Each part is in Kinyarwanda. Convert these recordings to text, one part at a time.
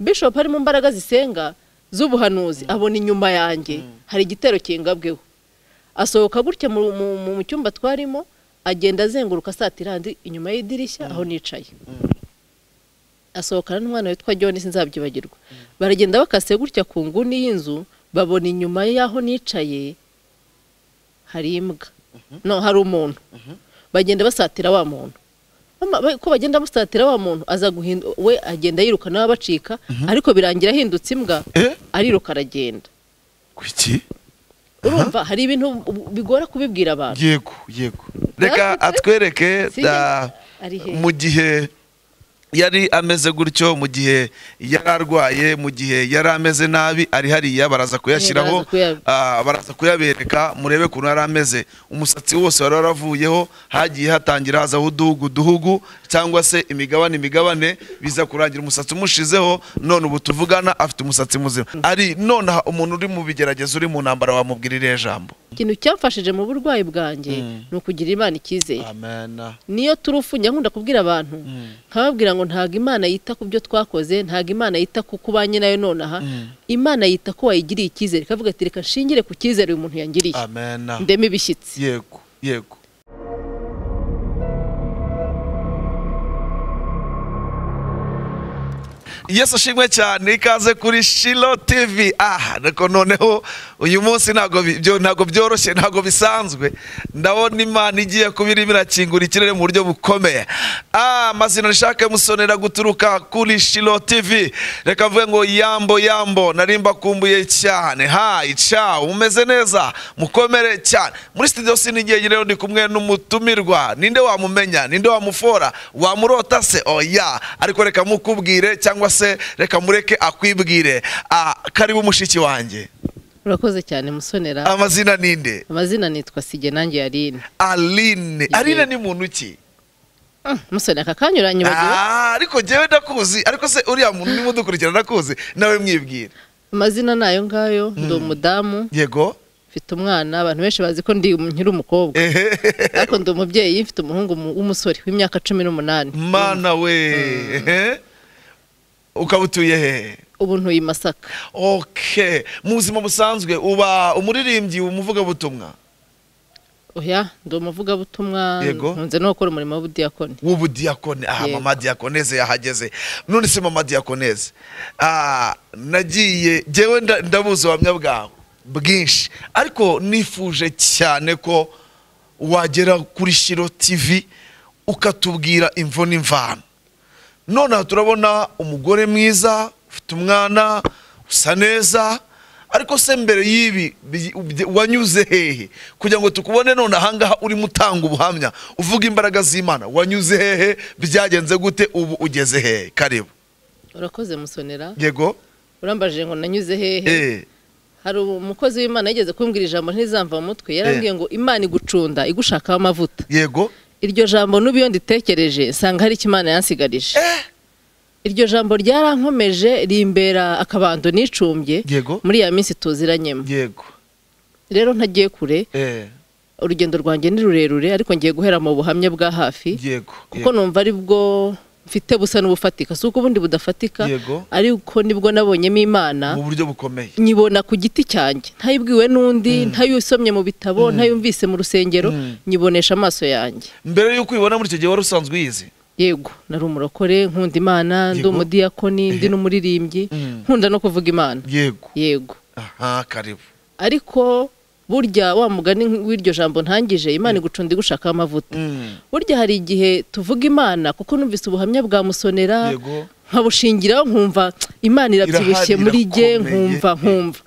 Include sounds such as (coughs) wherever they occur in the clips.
bishop ari mu mbaraga zisenga z'ubuhanuzi abona inyuma yanjye. Hari igitero kingabweho. Asohoka gutya mu- cyumba twarimo agenda azenguruka asatira handi inyuma y'idirishya aho nicaye. Asohokana n'umwana witwa John sinzabyibagirwa. Baragenda bakase gutya ku nguni y'inzu babona inyuma y'aho nicaye hari imbwa. No hari umuntu. Bagenda basatira wa muntu. Ko bagenda basatira wa muntu aza guhinda we agenda yiruka nawe abacika ariko birangira ahindutse imbwa Eh? ariruka aragenda. Kuki urumva hari ibintu bigora kubibwira abantu. Yego yego. Reka atwereke (laughs) mu gihe yari ameze gutyo mu gihe yari arwaye mu gihe yari ameze nabi ari hariya baraza kuyashyiraho baraza ah, kuyabereka murebe ukuntu yari ameze. Umusatsi wose wari waravuyeho hagiye hatangira hazaho uduhugu duhugu cyangwa se imigabane imigabane biza kurangira umusatsi umushizeho none ubu tuvugana afite umusatsi muzima. Ari nonaha umuntu uri mu bigeragezo uri mu ntambara wamubwira iriya jambo? Ikintu cyamfashije mu burwayi bwanjye ni ukugira imana icyizere. Niyo turufu njya nkunda kubwira abantu. Nkababwira ngo ntabwo imana yita ku byo twakoze ntabwo imana yita ku kubanye na yo nonaha. Imana yita ko wayigiriye icyizere. Ikavuga ati reka nshingire ku cyizere uyu muntu yangiriye. Ndeme ibishyitsi. Yego yego. Yesu ashimwe cyane ikaze kuri shilo tv aha ariko noneho uyu munsi ntabwo byoroshye ntabwo bisanzwe. Ndabona imana igiye kuba irimo irakingura ikirere mu buryo bukomeye. Ah amazina nishake musonera guturuka kuri shilo tv reka mvuge ngo yambo yambo narimba kumbuye cyane. Hayi cawu mumeze neza mukomere cyane. Muri studio sinigiye rero ndi kumwe n'umutumirwa. Ninde wamumenya? Ninde wamufora? Wamurota se? Oya ariko reka mukubwire cyangwa se reka mureke akwibwire. Ah, karibu mushiki wanjye. Urakoze cyane musonera. Amazina ninde? Amazina nitwa sige nanjye yarine aline. Aline ni muntu ki? Musonera aka kanya uranyibagiwe Ah, ariko njyewe ndakuzi ariko se uriya muntu urimo udukurikira ndakuzi nawe mwibwira amazina ni ayo ngayo ndi umudamu. Yego. Mfite umwana abantu benshi bazi ko ndi nkiri umukobwa. Ariko ndi umubyeyi mfite umuhungu mu- w'umusore w'imyaka cumi n'umunani. Mana we. Ehe. Ukaba utuye hehe ubu ntuye i masaka okay. Mu buzima busanzwe uba umuririmbyi umuvugabutumwa oya ndi umuvugabutumwa Yego. nkunze no gukora umurimo w'ubudiyakoni w'ubudiyakone aha mama diyakoneze yahageze. None se mama diyakoneze ah, nagiye jyewe nda- ndabuzi ubuhamya bwawe bwinshi. Ariko nifuje cyane ko wagera kuri shiro tv ukatubwira imvo n'imvano nonaha turabona umugore mwiza ufite umwana usa neza. Ariko se mbere y'ibi bi- bi- wanyuze hehe? Kugira ngo tukubone none ahangaha urimo utanga ubuhamya uvuga imbaraga z'imana. Wanyuze hehe? Byagenze gute? Ubu ugeze hehe? Karibu. Urakoze musonera. Yego. Urambajije ngo nanyuze hehe? Eh hari umukozi w'imana yigeze kumbwira ijambo ntizamva mu mutwe. Yarambwiye ngo imana igucunda igushakaho amavuta. Yego. Iryo jambo n'ubu iyo nditekereje nsanga hari icyo imana yansigarije iryo jambo ryarankomeje rimbera akabando nicumbye muri ya minsi tuziranyemo. Yego. Rero ntagiye kure. Eh. Urugendo rwanjye ni rurerure ariko ngiye guhera mu buhamya bwa hafi. Yego kuko numva ari bwo mfite busa n'ubufatika. Si uko ubundi budafatika ariko ni bwo nabonyemo imana mu buryo bukomeye. nyibona ku giti cyanjye. Ntayibwiwe n'undi ntayisomye mu bitabo ntayumvise mu rusengero nyibonesha amaso yanjye. Mbere y'uko ubibona muri icyo gihe wari usanzwe uyizi? Yego nari umurokore nkunda imana ndi umudiyakoni ndi n'umuririmbyi. Mm. nkunda no kuvuga imana. Yego. Yego. Aha karibu. Ariko burya wa mugani w'iryo jambo ntangije imana igucunda igushakaho amavuta. Mm. burya hari igihe tuvuga imana kuko numvise ubuhamya bwa musonera yego. nkabushingiraho nkumva imana irabyibushye muri jye nkumva nkumva.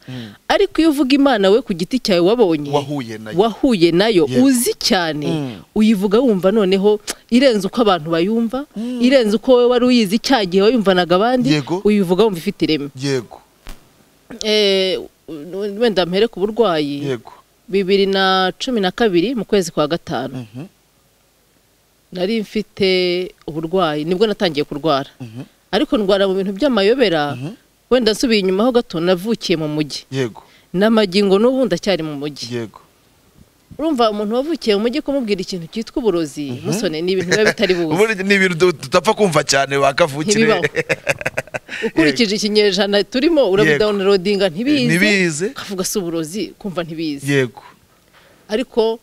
Ariko iyo uvuga imana we ku giti cyawe wabonye wahuye na yo. uzi cyane. Mm. uyivuga wumva noneho irenze uko abantu bayumva irenze uko wowe wari uyizi cya gihe wayumvanaga abandi uyivuga wumva ifite ireme. Yego. Eh, wenda mpere ku burwayi yego. Bibiri na cumi na kabiri mu kwezi kwa gatanu. Mhm. nari mfite uburwayi ni bwo natangiye kurwara. Mhm. ariko ndwara mu bintu by'amayobera wenda nsubiye inyuma ho gato navukiye mu mujyi. Yego. N'amagingo n'ubu ndacyari mu mujyi. Yego. Urumva umuntu wavukiye mu mujyi kumubwira ikintu cyitwa uburozi. Musone ni ibintu biba bitari ubundi ni ibintu tu- tutapfa kumva cyane bakavukire (laughs) ukurikije ikinyejana turimo Yego. urabudawunirodinga ntibize. Ntibize. ukavuga si uburozi kumva ntibizi yego. Ariko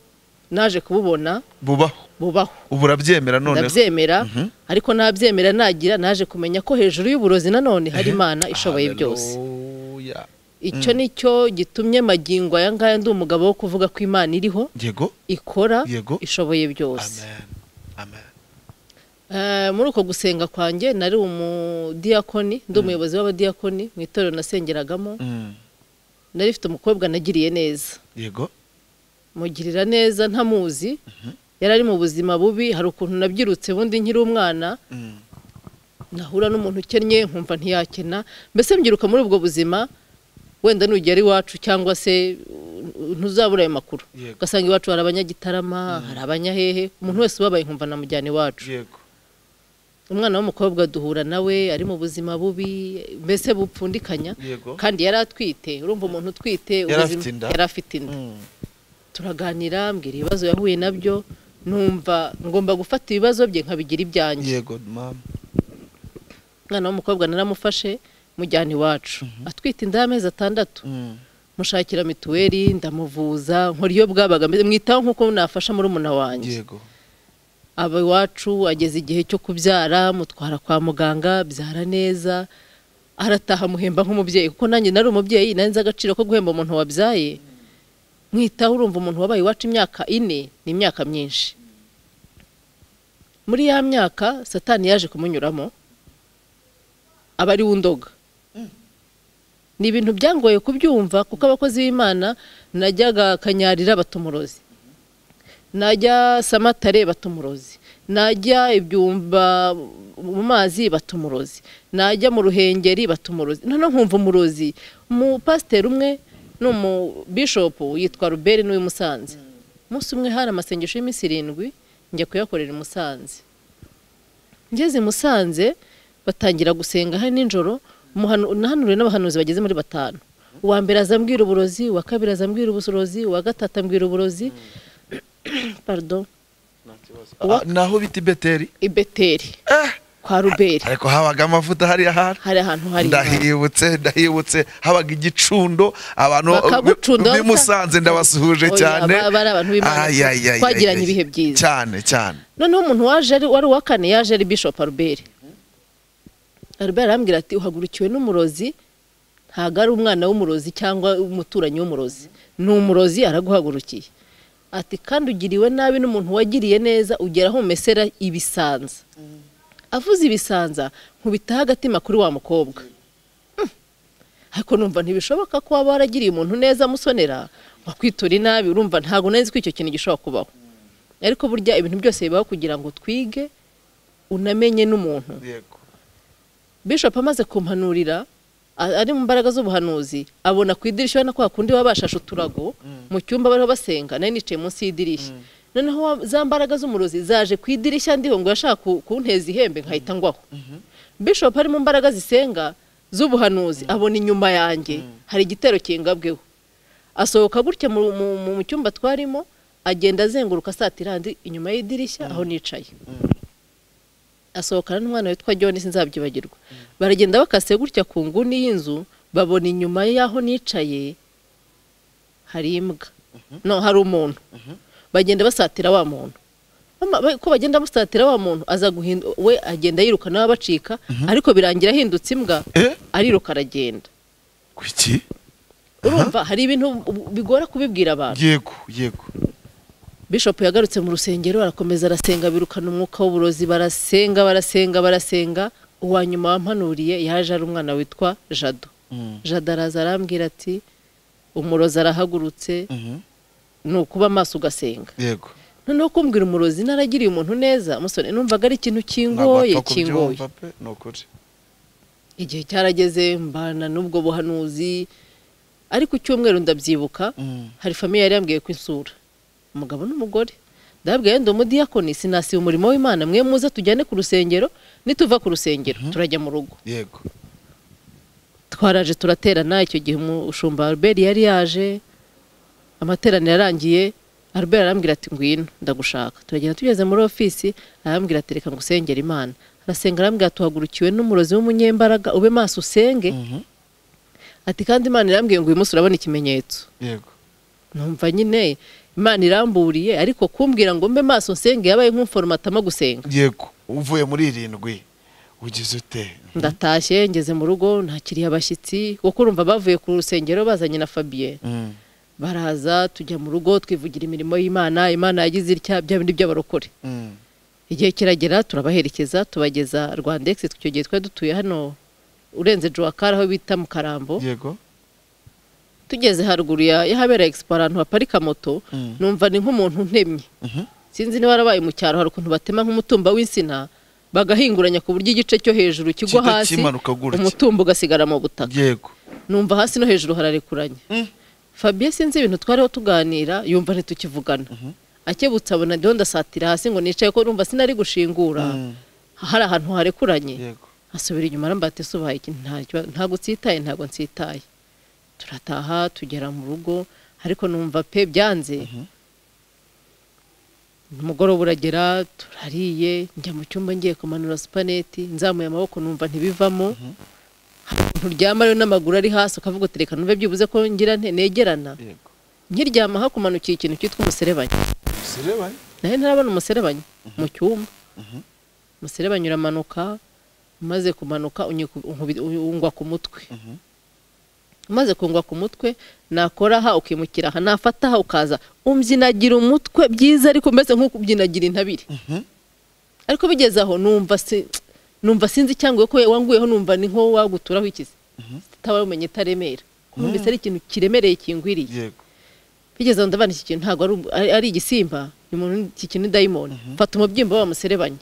naje kububona bubaho. bubaho. Ubu urabyemera noneho. Ndabyemera ariko nabyemera nagira naje kumenya ko hejuru y'uburozi nanone hari imana ishoboye byose. Icyo ni cyo gitumye magingo aya ngaya ndi umugabo wo kuvuga ko imana iriho yego. ikora Yego. ishoboye byose. Eh, muri uko gusenga kwanjye nari umudiyakoni ndi umuyobozi w'abadiyakoni mu itorero nasengeragamo. Mm. nari mfite umukobwa nagiriye neza. Yego. Mugirira neza ntamuzi yari ari mu buzima bubi hari ukuntu nabyirutse bundi nkiri umwana. Mm. nahura n'umuntu ukennye nkumva ntiyakena. Mbese mbyiruka muri ubwo buzima wenda nugera iwacu cyangwa se ntuzabura ayo makuru. Ugasanga iwacu hari abanyagitarama hari abanyahehe umuntu wese ubabaye nkumva namujyana iwacu. Umwana w'umukobwa duhura nawe ari mu buzima bubi mbese bupfundikanya. Kandi yari atwite urumva umuntu utwite Yari afite inda. Mm. turaganira mbwira ibibazo yahuye na byo numva ngomba gufata ibibazo bye nkabigira ibyanjye. Umwana w'umukobwa naramufashe mujyana iwacu atwite inda y'amezi atandatu. Mm. mushakira mituweli ndamuvuza nkora iyo bwabaga mwitaho nk'uko nafasha muri umuna wanjye aba iwacu ageze igihe cyo kubyara mutwara kwa muganga byara neza arataha muhemba nk'umubyeyi kuko nanjye nari umubyeyi nzi agaciro ko guhemba umuntu wabyaye. Mwitaho urumva umuntu wabaye iwacu imyaka ine ni imyaka myinshi. Muri ya myaka satani yaje kumunyuramo aba ari we undoga ni ibintu byangoye kubyumva kuko abakozi b'imana najyaga kanyarira batumurozi. Najya samatare batumurozi. Najya ibyumba mu mazi batumurozi. Najya mu ruhengeri batumurozi. Noneho nkumva umurozi. Umupasiteri umwe ni umubishopu yitwa ruberi n'uw'i musanze. Umunsi umwe hari amasengesho y'iminsi irindwi njya kuyakorera i musanze. Ngeze i musanze batangira gusenga hari nijoro nahanuriwe n'abahanuzi bageze muri batanu. Uwa mbere aza ambwira uburozi uwa kabiri aza ambwira uburozi uwa gatatu ambwira uburozi. (coughs) Pardon? Ah, naho bita i beteri i beteri Eh, kwa ruberi. Ariko habaga amavuta hari hari ahantu hari ndahibutse ndahibutse. Habaga igicundo. Abantu Bakagucunda b'i Musanze ndabasuhuje cyane. bari abantu b'Imana. Twagiranye ibihe byiza. cyane cyane. Noneho umuntu waje ari wari uwa kane yaje ari bishop Albert Albert arambwira ati uhagurukiwe n'umurozi? Ntabwo ari umwana w'umurozi cyangwa umuturanyi w'umurozi. Ni umurozi araguhagurukiye. Ati kandi ugiriwe nabi n'umuntu wagiriye neza ugeraho umesera ibisanza. Avuze ibisanza nkubitaho agatima kuri wa mukobwa. Ariko numva ntibishoboka ko waba waragiriye umuntu neza amusonera wakwitura inabi urumva ntabwo nzi ko icyo kintu gishobora kubaho. Ariko burya ibintu byose bibaho kugira ngo twige unamenye n'umuntu. Yego. Bishop amaze kumpanurira ari mu mbaraga z'ubuhanuzi abona ku idirishya ubona ko hakundi baba bashashe uturago mu cyumba bariho basenga nari nicaye munsi y'idirishya. Noneho wa- za mbaraga z'umurozi zaje ku idirishya ndiho ngo yashaka ku- kunteza ihembe nkahita ngwaho bishop ari mu mbaraga zisenga z'ubuhanuzi abona inyuma yanjye. Hari igitero kingabweho. Asohoka gutya mu, cyumba twarimo agenda azenguruka asatira inyuma y'idirishya aho nicaye. Asohokana n'umwana witwa John sinzabyibagirwa. Baragenda bakase gutya ku nguni y'inzu babona inyuma y'aho nicaye hari imbwa. No hari umuntu. Bagenda basatira wa muntu. Ko bagenda basatira wa muntu aza guhinda we agenda yiruka nawe abacika ariko birangira ahindutse imbwa eh? ariruka aragenda. Urumva hari ibintu bigora kubibwira abantu. Yego yego. Bishop yagarutse mu rusengero arakomeza arasenga birukana umwuka w'uburozi barasenga barasenga barasenga. Uwa nyuma wampanuriye yaje ari umwana witwa jado. Mm. jado araza arambwira ati umurozi arahagurutse Mhm. ni ukuba amaso ugasenga. Yego. Noneho kumbwira umurozi naragiriye umuntu neza. Musore numvaga ari ikintu kingoye kingoye. igihe cyarageze mbana n'ubwo buhanuzi. Ariko icyumweru ndabyibuka. Mm. hari famiye yari yambwiye ko insura. Umugabo n'umugore. Ndababwiye ndi umudiyakoni sinasiba umurimo w'imana. Mwe muze tujyane ku rusengero nituva ku rusengero. Turajya mu rugo. Yego. Twaraje turaterana icyo gihe umushumba Albert yari yaje amateraniro arangiye. Albert arambwira ati ngwino ndagushaka. Turagenda tugeze muri ofisi arambwira ati reka ngusengere imana. Arasenga arambwira tuhagurukiwe n'umurozi w'umunyembaraga ube maso usenge. Ati kandi imana irambwiye ngo uyu munsi urabona ikimenyetso. Yego. Numva nyine imana iramburiye ariko kumbwira ngo mbe maso nsenge yabaye nk'umforomatamo gusenga. Yego uvuye muri irindwi ugize ute? Ndatashye ngeze mu rugo ntakiriye abashyitsi kuko urumva bavuye ku rusengero bazanye na fabien Mm. baraza tujya mu rugo twivugira imirimo y'imana imana yagize itya bya bindi by'abarokore. Mm. igihe kiragera turabaherekeza tubageza rwandex icyo gihe twari dutuye hano urenze joakari aho bita mu karambo. Yego. Tugeze haruguru ya y'ahabera expo ahantu haparika moto Mm. numva ni nk'umuntu untemye Mhm. sinzi niba warabaye mu cyaro hari ukuntu batema nk'umutumba w'insina bagahinguranya ku buryo igice cyo hejuru kigwa hasi umutumba ugasigara mu butaka. Yego. Numva hasi no hejuru hararekuranye Mm. fabien sinzi ibintu twariho tuganira yumva ntitukivugana. Akebutse abona ndiho ndasatira hasi ngo nicaye ko numva sinari gushingura. Mm. hari ahantu harekuranye. Asubira inyuma arambara ati subaye ntabwo nsitaye ntabwo nsitaye. Turataha tugera mu rugo ariko numva pe byanze. Umugoroba uragera turariye njya mu cyumba ngiye kumanura supaneti nzamuye amaboko numva ntibivamo. Nturyama rero n'amaguru ari hasi ukavuga uti reka numve byibuze ko ngira negerana. Nkiryama hakumanukiye ikintu cyitwa umuserebanya serebanye nawe ntarabona umuserebanya mu cyumba. Umuserebanya uramanuka umaze kumanuka ungwa ku mutwe. Umaze kungwa ku mutwe nakora aha ukimukira aha nafata aha ukaza. Umbyinagira umutwe byiza ariko mbese nk'uko ubyinagira intabire. Ariko bigeze aho numva si numva sinzi cyangwa ko wanguyeho numva ni nko waguturaho ikizi utaba umenye itaremera numvise ari ikintu kiremereye kingwiriye. Bigeze aho ndabona iki kintu ntabwo ari igisimba ni umuntu iki kintu ni dayimoni mfata umubyimba bamuserebanya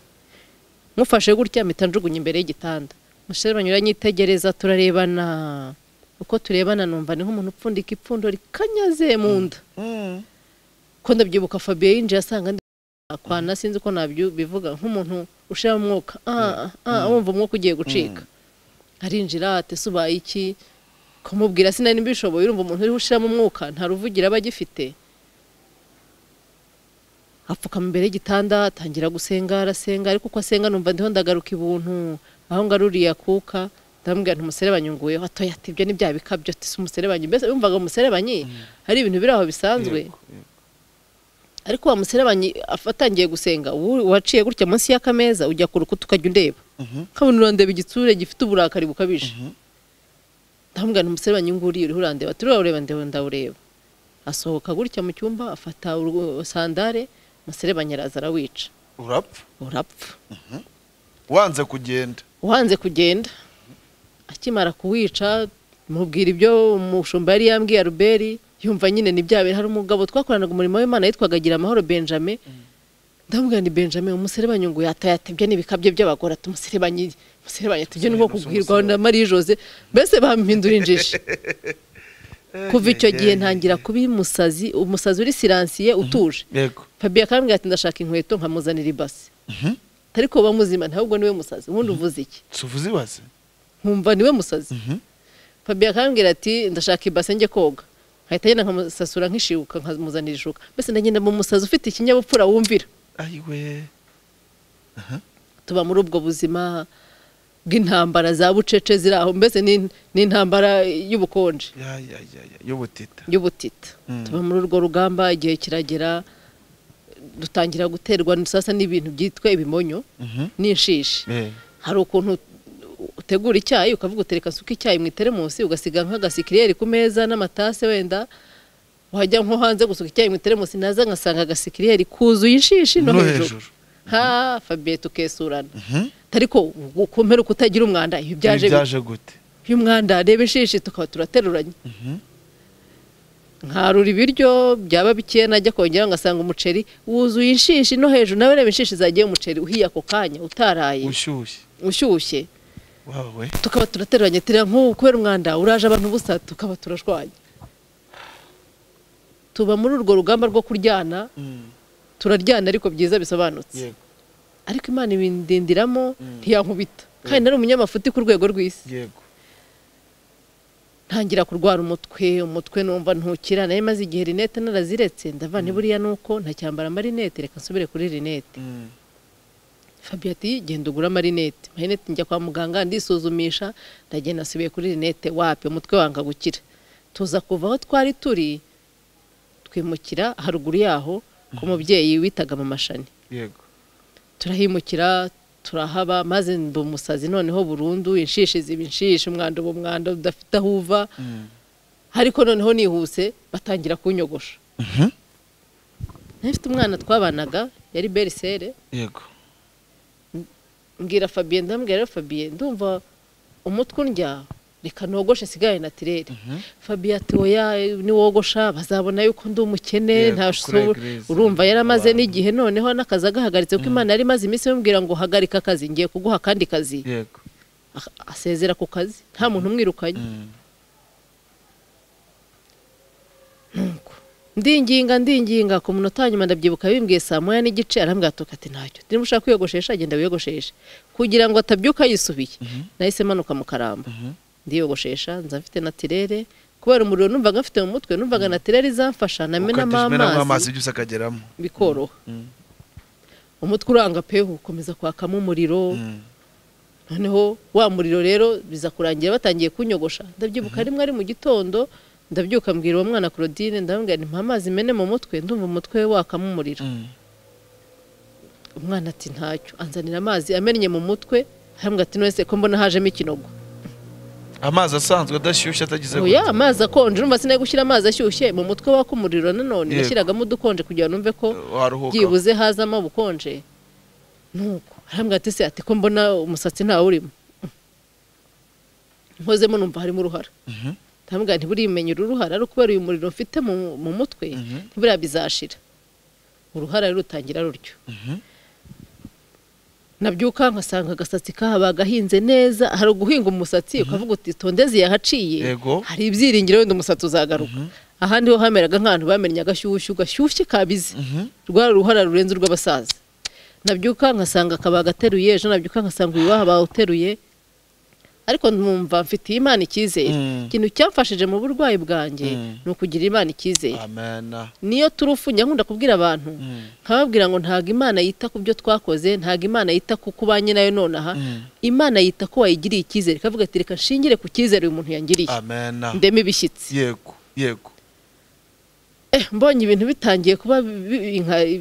mufashe gutya mpita njugunya imbere y'igitanda. Umuserebanya uranyitegereza turarebana. Uko turebana numva ni nk'umuntu upfundika ipfundo rikanyaze mu nda. Mm. ko ndabyibuka fabien yinjiye asanga kwana sinzi uko nabivuga nk'umuntu ushiramo umwuka ah, ah, wumva umwuka ugiye gucika. Arinjira ati ese ubaye iki? Kumubwira sinari mbishoboye urumva umuntu uriho ushiramo umwuka nta ruvugira aba agifite. Apfukama imbere y'igitanda atangira gusenga arasenga ariko uko asenga numva ndiho ndagaruka ibuntu. Aho ngaruriye akuka ndamubwira nti umuserebanyi nguyeho. Atoya ati ibyo ni bya bikabyo ati si umuserebanyi. Mbese yumvaga umuserebanyi hari ibintu biri aho bisanzwe. Ariko wa muserebanyi afatangiye gusenga waciye gutya munsi y'akameza ujya ku rukuta ukajya undeba. Nkabona urandeba igitsure gifite uburakari bukabije. Ndamubwira nti umuserebanyi nguriye uriho urandeba. Turi ureba? Ndeba ndawureba asohoka gutya mu cyumba afata urugo- sandare umuserebanyi araza arawica. Urapfa urapfa wanze kugenda? Uhanze kugenda. Akimara kuwica mubwira ibyo umushumba yari yambwiye aruberi yumva nyine ni bya bintu hari umugabo twakoranaga umurimo w'imana yitwaga gira amahoro benjamin. Ndamubwira ni benjamin umuserebanyi ngo yatayatebye n'ibikabyo by'abagore ati umuserebanyi umuserebanyi atebye nko kubwirwa na marie jose mbese bampindura injiji (laughs) kuva icyo gihe ntangira kuba umusazi umusazi uri siransiye utuje. Yego. Fabien akambwira ati ndashaka inkweto nkamuzanira ibasi. Ariko uba muzima ntabwo ni we musazi. Ubundi uvuze iki? Tuvuze ibaze nkumva ni we musazi. Fabien akambwira ati ndashaka ibase njye koga. Nkahita ngenda nkamusasura nk'ishibuka nkamuzanira ishuka. Mbese ndagenda mu musazi ufite ikinyabupfura wumvira. Ayiwe. Tuba muri ubwo buzima bw'intambara za bucece ziri aho. Mbese ni intambara y'ubukonje. Ya ya ya ya. Y'ubutita. Y'ubutita. Mm. tuba muri urwo rugamba igihe kiragera dutangira guterwa sasa n'ibintu byitwa ibimonyo. Mhm. n'inshishi. Eh, hari ukuntu utegura icyayi ukavuga utereka suka icyayi mu iteremusi ugasiga nk'agasikiriyeri ku meza n'amatase wenda wajya nko hanze gusuka icyayi mu iteremusi naza ngasanga agasikiriyeri kuzuye inshishi no hejuru. ha fabien tukesurana. Mhm. ariko ukomere kutagira umwanda iyo byaje gute? Iyo umwanda reba inshishi tukaba turateruranye. Nkarura ibiryo byaba bikeya najya kongera ngasanga umuceri wuzuye inshishi no hejuru. Nawe reba inshishi zagiye umuceri uhiye ako kanya utaraye. Ushyushye. Tukaba turateruranye turiya nk'ubu kubera umwanda uraje abantu ubusa tukaba turashwanye tuba muri urwo rugamba rwo kuryana turaryana ariko byiza bisobanutse. Ariko imana ibindindiramo ntiyankubita. Kandi nari umunyamafuti ku rwego rw'isi. Yego. Ntangira kurwara umutwe umutwe numva ntukira na yo maze igihe rinete naraziretse ndava buriya nuko ntacyambara amarinete reka nsubire kuri rinete. Fabien ati genda ugure amarinete amarinete njya kwa muganga ndisuzumisha ndagenda nasubiye kuri rinete wapi? Umutwe wanga gukira tuza kuva aho twari turi twimukira haruguru yaho ku mubyeyi witaga mu mashani yego. Turahimukira turahaba maze mba umusazi. Noneho burundu inshishi ziba inshishi umwanda uba umwanda udafite aho uva. Mm. ariko noneho nihuse batangira kunyogosha. Mhm. nari mfite umwana twabanaga yari berisere yego. Mbwira Fabien ndambwira rero Fabien ndumva umutwe undya. Reka nogoshe sigaye natirere Fabien ati oya niwogosha bazabona yuko ndi umukene urumva yaramaze n'igihe noneho n'akazi agahagaritse kuko Imana yari imaze iminsi imubwira ngo hagarika akazi ngiye kuguha akandi kazi. Yego. A- asezera ku kazi nta muntu umwirukanye. (clears throat) Mm. nuko ndinginga ndinginga. Ku munota wa nyuma ndabyibuka bimbwiye saa moya n'igice arambwira ati ati ntacyo. Niba ushaka kwiyogoshesha agenda wiyogosheshe kugira ngo atabyuka yisubiye. Nahise manuka mu karamba. Mhm. ndiyogoshesha nza mfite natirere kubera umuriro numvaga mfite mu mutwe numvaga natirere izamfasha namenamo Ukajya umenamo amazi. byose akageramo bikoroha. Umutwe uranga pe ukomeza kwakamo umuriro. Noneho wa muriro rero biza kurangira batangiye kunyogosha. Ndabyibuka rimwe ari mu gitondo ndabyuka mbwira uwo mwana Claudine ndamubwira nti mpa amazi mene mu mutwe ndumva umutwe we wakamo umuriro Mm. umwana ati ntacyo. Anzanira amazi amennye mu mutwe arambwira ati none se ko mbona hajemo ikinogo? Amazi asanzwe adashyushye atagize oya amazi akonje urumva sinari gushyira amazi ashyushye mu mutwe waka umuriro nanone Yego. nashyiragamo udukonje kugira ngo numve ko waruhuka. byibuze hazamo ubukonje. Nuko arambwira ati se ati ko mbona umusatsi ntawe urimo? Nkozemo numva harimo uruhara. Mhm. ndamubwira ntiburimenye uru ruhara ari ukubera uyu muriro mfite mu, mu mutwe Mhm. ntiburiya bizashira. Uruhara rutangira rutyo. Mhm. nabyuka nkasanga agasatsi kahaba gahinze neza hari uguhinga umusatsi ukavuga uti tondezi yahaciye. Hari ibyiringiro wenda umusatsi uzagaruka. Ahandi ho hameraga nk'ahantu bamennye agashyushyu gashyushye kabize Mhm. rwari uruhara rurenze urw'abasaza. Nabyuka nkasanga akaba gateruye ejo nabyuka nkasanga uyu waha uteruye. Ariko numva mfitiye imana icyizere. Mm. ikintu cyamfashije mu burwayi bwanjye Mm. ni ukugira imana icyizere. Niyo turufu njya nkunda kubwira abantu. Mm. nkababwira ngo ntabwo imana yita ku byo twakoze ntabwo imana yita ku kubanye na yo nonaha. Imana yita ko wayigiriye icyizere. Ikavuga ati reka nshingire ku cyizere uyu muntu yangiriye. Ndeme ibishyitsi. Yego yego. Mbonye ibintu bitangiye kuba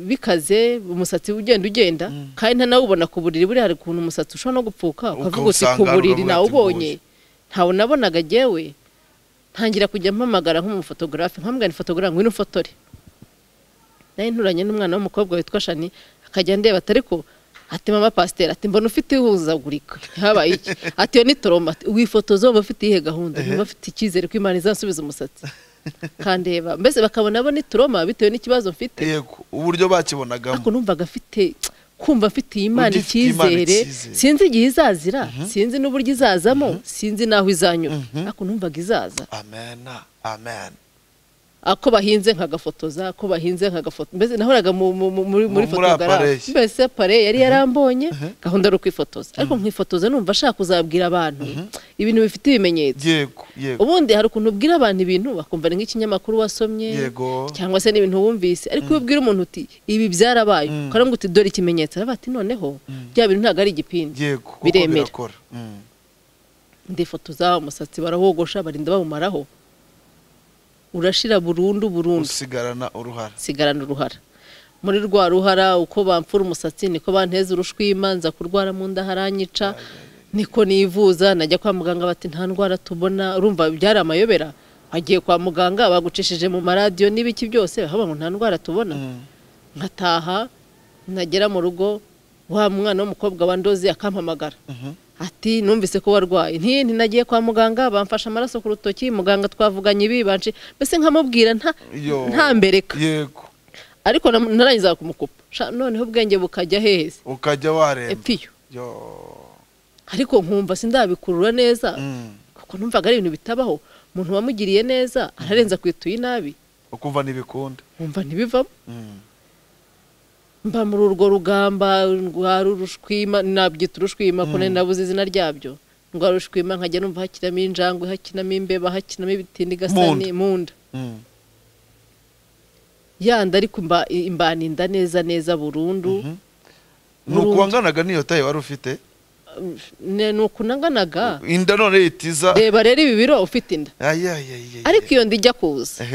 bikaze umusatsi ugenda ugenda kandi ntanawubona ku buriri. Buriya hari ukuntu umusatsi ushobora no gupfuka ukavuga uti ku buriri nawubonye ntawe nabonaga jyewe ntangira kujya mpamagara nk'umufotogarafe nkamubwira ni fotogarafe ngwino ufotore. Nari nturanye n'umwana w'umukobwa witwa shani akajya ndeba ati ariko ati mama pasiteri ati mbona ufite ihuzagurika. Habaye iki? Ati iyo ni toroma wifotoza wumva ufite iyihe gahunda? Wumva ufite icyizere ko imana izansubiza umusatsi? Kandeba. Mbese bakabona bo ni toroma bitewe n'ikibazo mfite? Yego uburyo bakibonagamo. Ariko numvaga afite kumva afitiye imana icyizere. sinzi igihe izazira sinzi n'uburyo izazamo sinzi n'aho izanyura. Ariko numvaga izaza. Amena amen. Ako bahinze nkagafotoza ako bahinze nkagafoto mbese nahoraga mu- mu- mu- muri fotogarafe mbese pare yari yarambonye gahunda ari ukwifotoza. Ariko nkifotoza numva ashaka kuzabwira abantu. Ibintu bifite ibimenyetso. Yego yego. Ubundi hari ukuntu ubwira abantu ibintu bakumva ni nk'ikinyamakuru wasomye Yego. cyangwa se n'ibintu wumvise. Ariko iyo ubwira umuntu uti ibi byarabaye Mm. ukaramubwira uti dore ikimenyetso. Aravuga ati noneho bya bintu ntabwo ari igipindi. Biremera. Mm. ndifotoza umusatsi barawogosha barinda bawumaraho. Urashira burundu burundu. Usigarana uruhara. Sigarana uruhara. Muri rwa ruhara uko bamfura umusatsi niko banteza urushwima nza kurwara mu nda haranyica. Niko nivuza najya kwa muganga bati nta ndwara tubona. Urumva byari amayobera. Wagiye kwa muganga bagucishije mu maradiyo n'ibiki byose ngo nta ndwara tubona. Mm. nkataha nagera mu rugo wa mwana w'umukobwa wa ndozi akampamagara. Mhm. Ati numvise ko warwaye. Nti ntinagiye kwa muganga bamfashe amaraso ku rutoki. Muganga twavuganye ibi. Banje mbese nkamubwira nta Yo. nta mbereka? yego. Ariko na- narangiza kumukupa. Noneho ubwenge bukajya heza ukajya waremba. Ariko nkumva sindabikurura neza. Mm. kuko numvaga ari ibintu bitabaho. Umuntu wamugiriye neza ararenza kwituye inabi. Ukumva ntibikunda nkumva ntibivamo. Mm. Mba muri urwo rugamba rwari urushwima nabyita urushwima ko nari nabuze izina ryabyo. Ngo arushwima nkajya numva hakinamo injangwe hakinamo imbeba hakinamo ibitindi gasani nda. mu nda Mm. yanda ariko imba- imbaninda neza neza burundu. Ni uku wanganaga n'iyo taye wari ufite? Ne- ni uku nanganaga. Inda none itiza. Reba rero ibi biro ufite inda. Ariko iyo nda ijya kuza.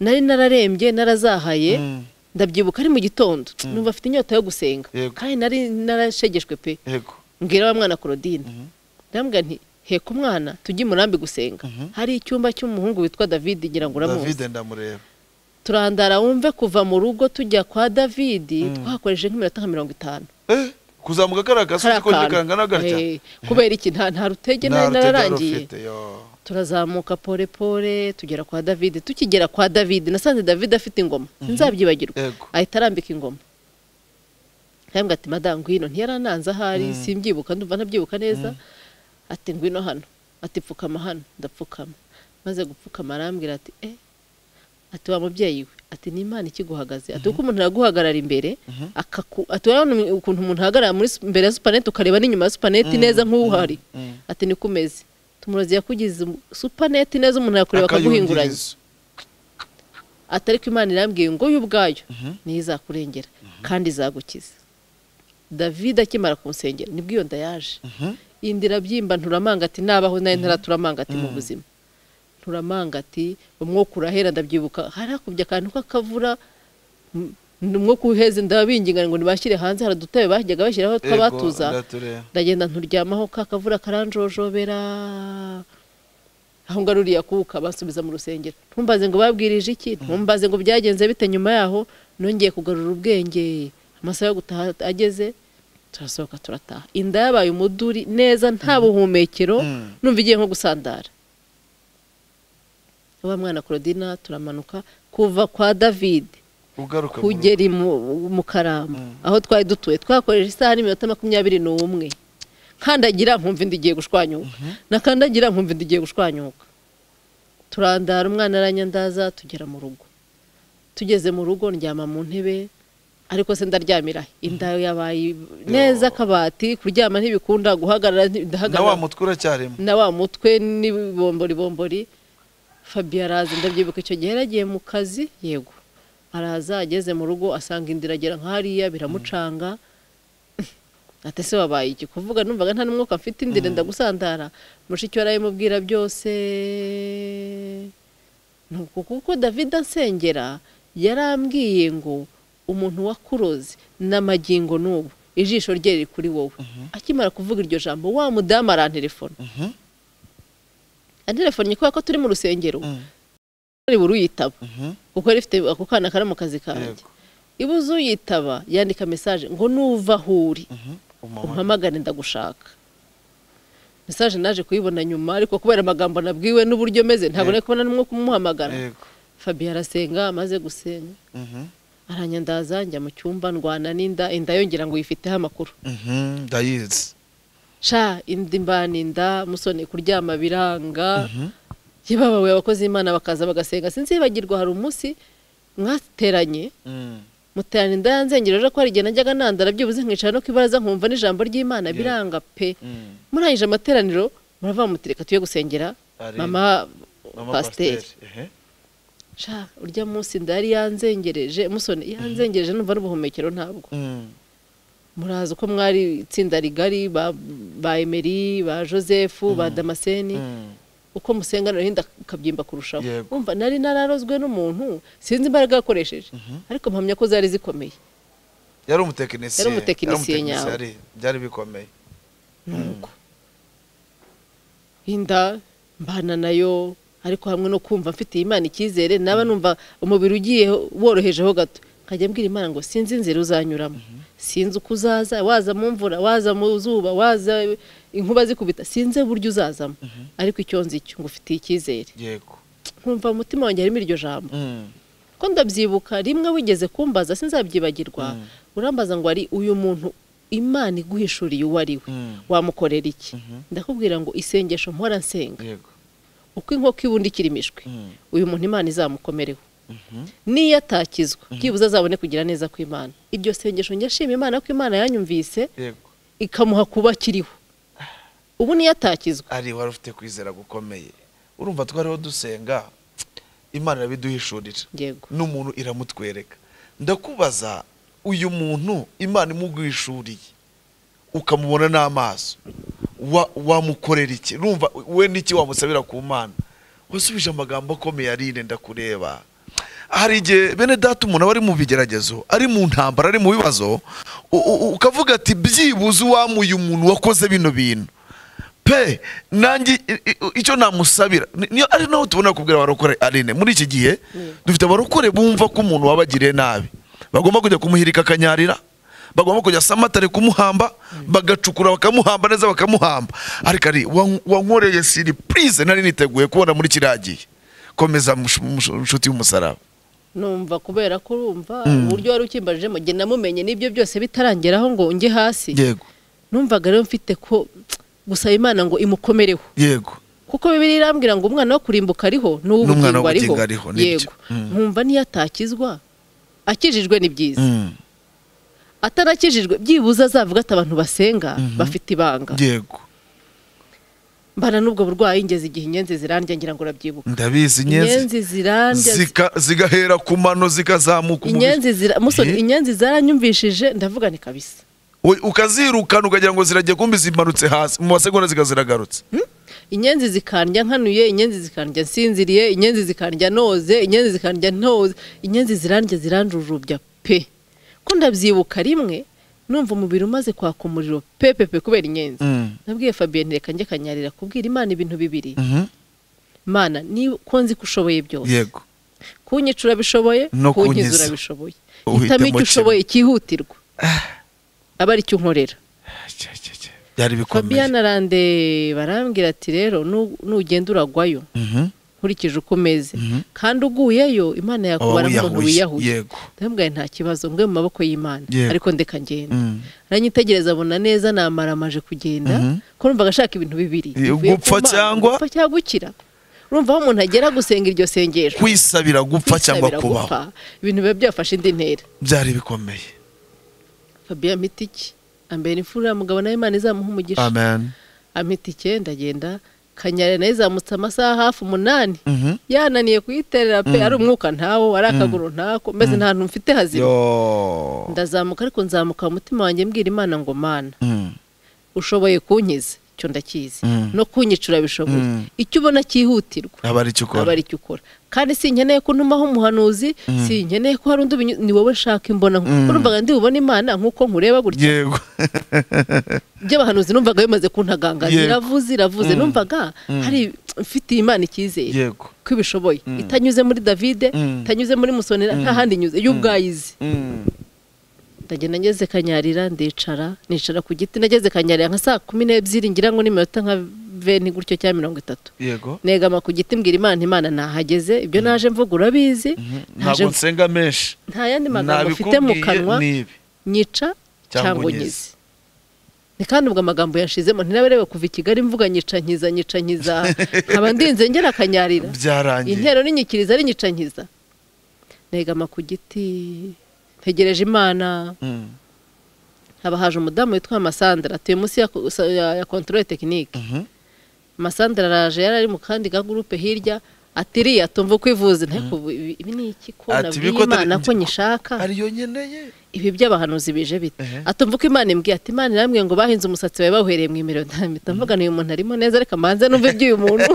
Nari nararembye narazahaye. Mm. Ndabyibuka ari mu gitondo. Numva afite inyota yo gusenga. Kandi nari narashegeshwe pe. Mbwira wa mwana Claudine. Ndambwira nti heka umwana tujye i murambi gusenga hari icyumba cy'umuhungu witwa David ngira ngo uramuzi. Turandara wumve kuva mu rugo tujya kwa David twakoresheje nk'iminota nka mirongo itanu. Eh? Kuzamuka kariya gasozi ko akantu. kangana gatya Eh, kubera iki? Nta rutege nari nararangiye turazamuka pole pole tugera kwa David. Tukigera kwa David nasanze David afite ingoma. Sinzabyibagirwa Yego. ahita arambika ingoma. Yambwira ati madamu ngwino ntiyarananze ahari simbyibuka ndumva ntabyibuka neza. Ati ngwino hano. Ati pfukama hano ndapfukama. Maze gupfukama arambwira ati eh? Ati wa mubyeyi we. Ati ni imana ikiguhagaze. Ati uko umuntu araguhagarara imbere ati ukuntu umuntu ahagarara imbere ya supanete ukareba n'inyuma ya supanete neza nk'uhari ati niko umeze tumurozi yakugize supanete neza umuntu yakureba akaguhinguranya ati ariko imana irambwiye ngo yo ubwayo niyo izakurengera kandi izagukiza. David akimara kumusengera ni bwo iyo nda yaje. Indi irabyimba nturamanga ati nabaho na yo ntaraturamanga ati mu buzima. Nturamanga ati umwuka urahera ndabyibuka. Hari hakubye akantu k'akavura umwuka uheze ndabinginga ngo nibashyire hanze hari udutebe bajyaga bashyiraho tw'abatuza. ndagenda nturyamaho ka kavura karanjojobera. Aho ngaruriye akuka basubiza mu rusengero. Ntumbaze ngo babwirije iki? Ntumbaze ngo byagenze bite nyuma yaho? Nongeye kugarura ubwenge. Amasaha yo gutaha ageze turasohoka turataha. Inda yabaye umuduri neza nta buhumekero. Mm. numva igiye nko gusandara. Mwana Claudina turamanuka kuva kwa David kugera mu karamba aho twari dutuye twakoresha isaha n'iminota makumyabiri n'umwe. Nkandagira nkumva inda igiye gushwanyuka nakandagira nkumva inda igiye gushwanyuka. Turandara umwana aranyandaza tugera mu rugo. Tugeze mu rugo ndyama mu ntebe ariko se ndaryamira inda yabaye neza akabati kuryama ntibikunda guhagarara na wa ndahagarara mutwe uracyarimo? Na wa mutwe n'ibombori Fabien araza ndabyibuka icyo gihe yaragiye mu kazi? Yego. Araza ageze mu rugo asanga inda iragera nk'hariya biramucanga. (laughs) Ati se wabaye iki? Kuvuga numvaga nta n'umwuka mfite indire ndagusandara. Mushiki we arabimubwira byose. Nuko kuko david ansengera yarambwiye ngo umuntu wakuroze. N'amagingo n'ubu. Ijisho rye riri kuri wowe. Akimara kuvuga iryo jambo wa mudamu arantelefona antelefonnye kubera ko turi mu rusengero ari buri uyitaba kuko yari ifite ako kana kari mu kazi kanjye ibuze uyitaba yandika mesaje ngo nuva aho uri umpamagane ndagushaka. Mesaje naje kuyibona nyuma ariko kubera amagambo nabwiwe n'uburyo meze ntabwo nari kubona n'umwuka umuhamagara Yego. Fabien arasenga amaze gusenga. Mhm. aranyandaza njya mu cyumba ndwana n'inda inda yongera ngo yifiteho amakuru. Ndayizi. Sha indi mbaninda musone kuryama biranga. Yebabawe abakozi b'imana bakaza bagasenga. Sinzibagirwa hari umunsi mwateranye. Mm. muterana inda yanzengereje ko hari igihe najyaga nandara byibuze nkicara no ku ibaraza nkumva n'ijambo ry'imana biranga pe. Mm. murangije amateraniro murava mutereka tuye gusengera mama pasiteri. sha urya munsi inda yari yanzengereje musone yanzengereje numva n'ubuhumekero ntabwo. Mm. Murazi uko mwari itsinda rigari ba, Emery ba Joseph ba Damascene. Mm. uko musengana hinda kabyimba kurushaho. Yego. umva nari nararozwe n'umuntu sinzi imbaraga yakoresheje. Ariko mpamya ko zari zikomeye. Yari umutekinisiye. Yari umutekinisiye nyawe. yari- byari bikomeye. Nuko. Inda mbana na yo ariko hamwe no kumva mfitiye imana icyizere naba numva umubiri ugiye worohejeho gato. Nkajya mbwira imana ngo sinzi inzira uzanyuramo. Sinzi uko uzaza waza mu mvura waza mu zuba waza inkuba zikubita sinzi uburyo uzazamo. Ariko icyo nzi cyo ngo ufitiye icyizere. Yego. Nkumva mu mutima wanjye harimo iryo jambo. Mm. ko ndabyibuka rimwe wigeze kumbaza sinzabyibagirwa. Urambaza ngo ari uyu muntu imana iguhishuriye uwo ari we. Wamukorera iki? Ndakubwira ngo isengesho mpora nsenga. Uko inkoko ibundikira imishwi. Uyu muntu imana izamukomereho. Mhm. Niyo atakizwa. Byibuze azabone kugira neza kw'imana. Iryo sengesho njya ashima imana ko imana yanyumvise ikamuha kuba akiriho. Ubu niyo atakizwa. Ari wari ufite kwizera gukomeye. Urumva twariho dusenga imana irabiduhishurira. Yego. N'umuntu iramutwereka. Ndakubaza uyu muntu imana imuguhishuriye ukamubona n'amaso. Wa- wamukorera iki? Urumva we n'iki wamusabira ku mana? Wasubije amagambo akomeye arinde ndakureba. Hari igihe bene data umuntu aba ari mu bigeragezo ari mu ntambara ari mu bibazo ukavuga ati byibuze uwamuye umuntu wakoze bino bintu. Pe nanjye icyo namusabira ari naho tubona kubwira abarokore arine muri iki gihe dufite abarokore bumva ko umuntu wabagiriye nabi. Bagomba kujya kumuhirika akanyarira bagomba kujya samatare kumuhamba bagacukura bakamuhamba neza bakamuhamba. Ariko ari wan- wankoreye siripurize nari niteguye kubona muri kiriya gihe. Komeza mush- mush- nshuti y'umusaraba. Numva kubera ko urumva uburyo wari ukimbajijemo njye namumenye n'ibyo byose bitarangeraho ngo njye hasi. Yego. Numvaga rero mfite ko gusaba imana ngo imukomereho. Yego. Kuko bibiri irambwira ngo umwana wo kurimbuka ariho n'uw'ubugingo ariho. yego. Mm. nkumva niyo atakizwa akijijwe ni byiza. Mm, atanakijijwe byibuze azavuga ati abantu basenga bafite ibanga. Yego. Mbana n'ubwo burwayi ngeze igihe inyenzi zirandya ngira ngo urabyibuka. Ndabizi inyenzi zirandya zigahera ku mano zikazamuka umubiri. inyenzi Eh? zaranyumvishije ndavuga ni kabisa. Ukazirukana ukagira ngo ziragiye kumbi zimanutse hasi mu masegonda ziragarutse inyenzi zikandya nkanuye inyenzi zikandya nsinziriye inyenzi zikandya noze inyenzi zikandya ntoze. Inyenzi zirandya zirandurubya pe. Ko ndabyibuka rimwe numva umubiri umaze kwaka umuriro. Pepepe kubera inyenzi. Mm. nabwiye fabien reka njye kanyarira kubwira imana ibintu bibiri. Mhm. mana ni ko nzi ko ushoboye byose. Yego. Kunyica urabishoboye No kunkiza urabishoboye hitamo icyo ushoboye cyihutirwa. Aba ari cyo unkorera. Fabian arande barambwira ati rero nu- nugenda uragwayo. Mhm. Nkurikije uko umeze. Kandi uguyeyo imana yakubara nk'umuntu wiyahuye. ndamubwira nta kibazo ngwe mu maboko y'imana. Ariko ndeka ngenda Mm. aranyitegereza abona neza namara amaje kugenda ko numvaga ashaka ibintu bibiri. Gupfa cyangwa- gupfa cyangwa gukira. Urumva aho umuntu agera gusenga iryo sengesho. Kwisabira gupfa cyangwa kubaho. ibintu biba byafashe indi ntera. Byari bikomeye. Fabian mitiki ambera imfura mugabo nawe imana izamuha umugisha. Amen. Amitike ndagenda. Kanyarira na yo izamutse amasaha hafi umunani. Mhm. yananiye kuyiterera pe ari umwuka ntawo ari akaguru ntako mbese nta hantu mfite hazima. Ndazamuka ariko nzamuka mu mutima wanjye mbwira imana ngo mana. Mm. ushoboye kunkiza. Icyo ndakizi. Mm. no kunyicura bishoboye Mm. icyo ubona cyihutirwa aba ari cyo ukora. aba ari cyo ukora. Kandi sinkeneye ko ntumaho umuhanuzi sinkeneye ko hari undi ni wowe nshaka imbona urumvaga ndi bubone imana nk'uko nkureba gutya. Yego. (laughs) By'abahanuzi numvaga bimaze kuntagangaza Yego. iravuze iravuze numvaga hari mfitiye imana icyizere. Yego. Ko ibishoboye. Itanyuze muri davide Mm. itanyuze muri musonera nta handi inyuze yo ubwayizi Mm. Ndagenda ngeze kanyarira ndicara nicara ku giti nageze kanyarira nka saa kumi n'ebyiri ngira ngo n'iminota nka veni gutyo cyangwa mirongo itatu. Negama ku giti mbwira imana imana nahageze ibyo naje mvuga urabizi naje ntabwo nsenga menshi. Nta yandi magambo mfite mu kanwa nyica Cyangwa unkize ni kandi ubwo amagambo yashizemo ntinabarebe kuva i kigali mvuga nyica nkiza nyica nkiza. (laughs) Nkaba ndinze ngera akanyarira intero n'inyikiriza ari nyica nkiza. Negama ku giti ntegereje imana. Mm. haba haje umudamu witwa Masandra atuye munsi ya, ya, ya controle technique. Mhm. Araje yari ari mu kandi ga groupe hirya atiriye atumva uko ivuze. Ntako ibi ibi ni iki ko Ati, nabwiye "Biko imana ko nyishaka? Ibi by'abahanuzi bije bite? Atumva uko imana imbwiye ati imana irambwiye ngo bahinze umusatsi wawe bawuhereye mu imero mpita mvuga ni uyu muntu arimo neza reka manze numve iby'uyu muntu.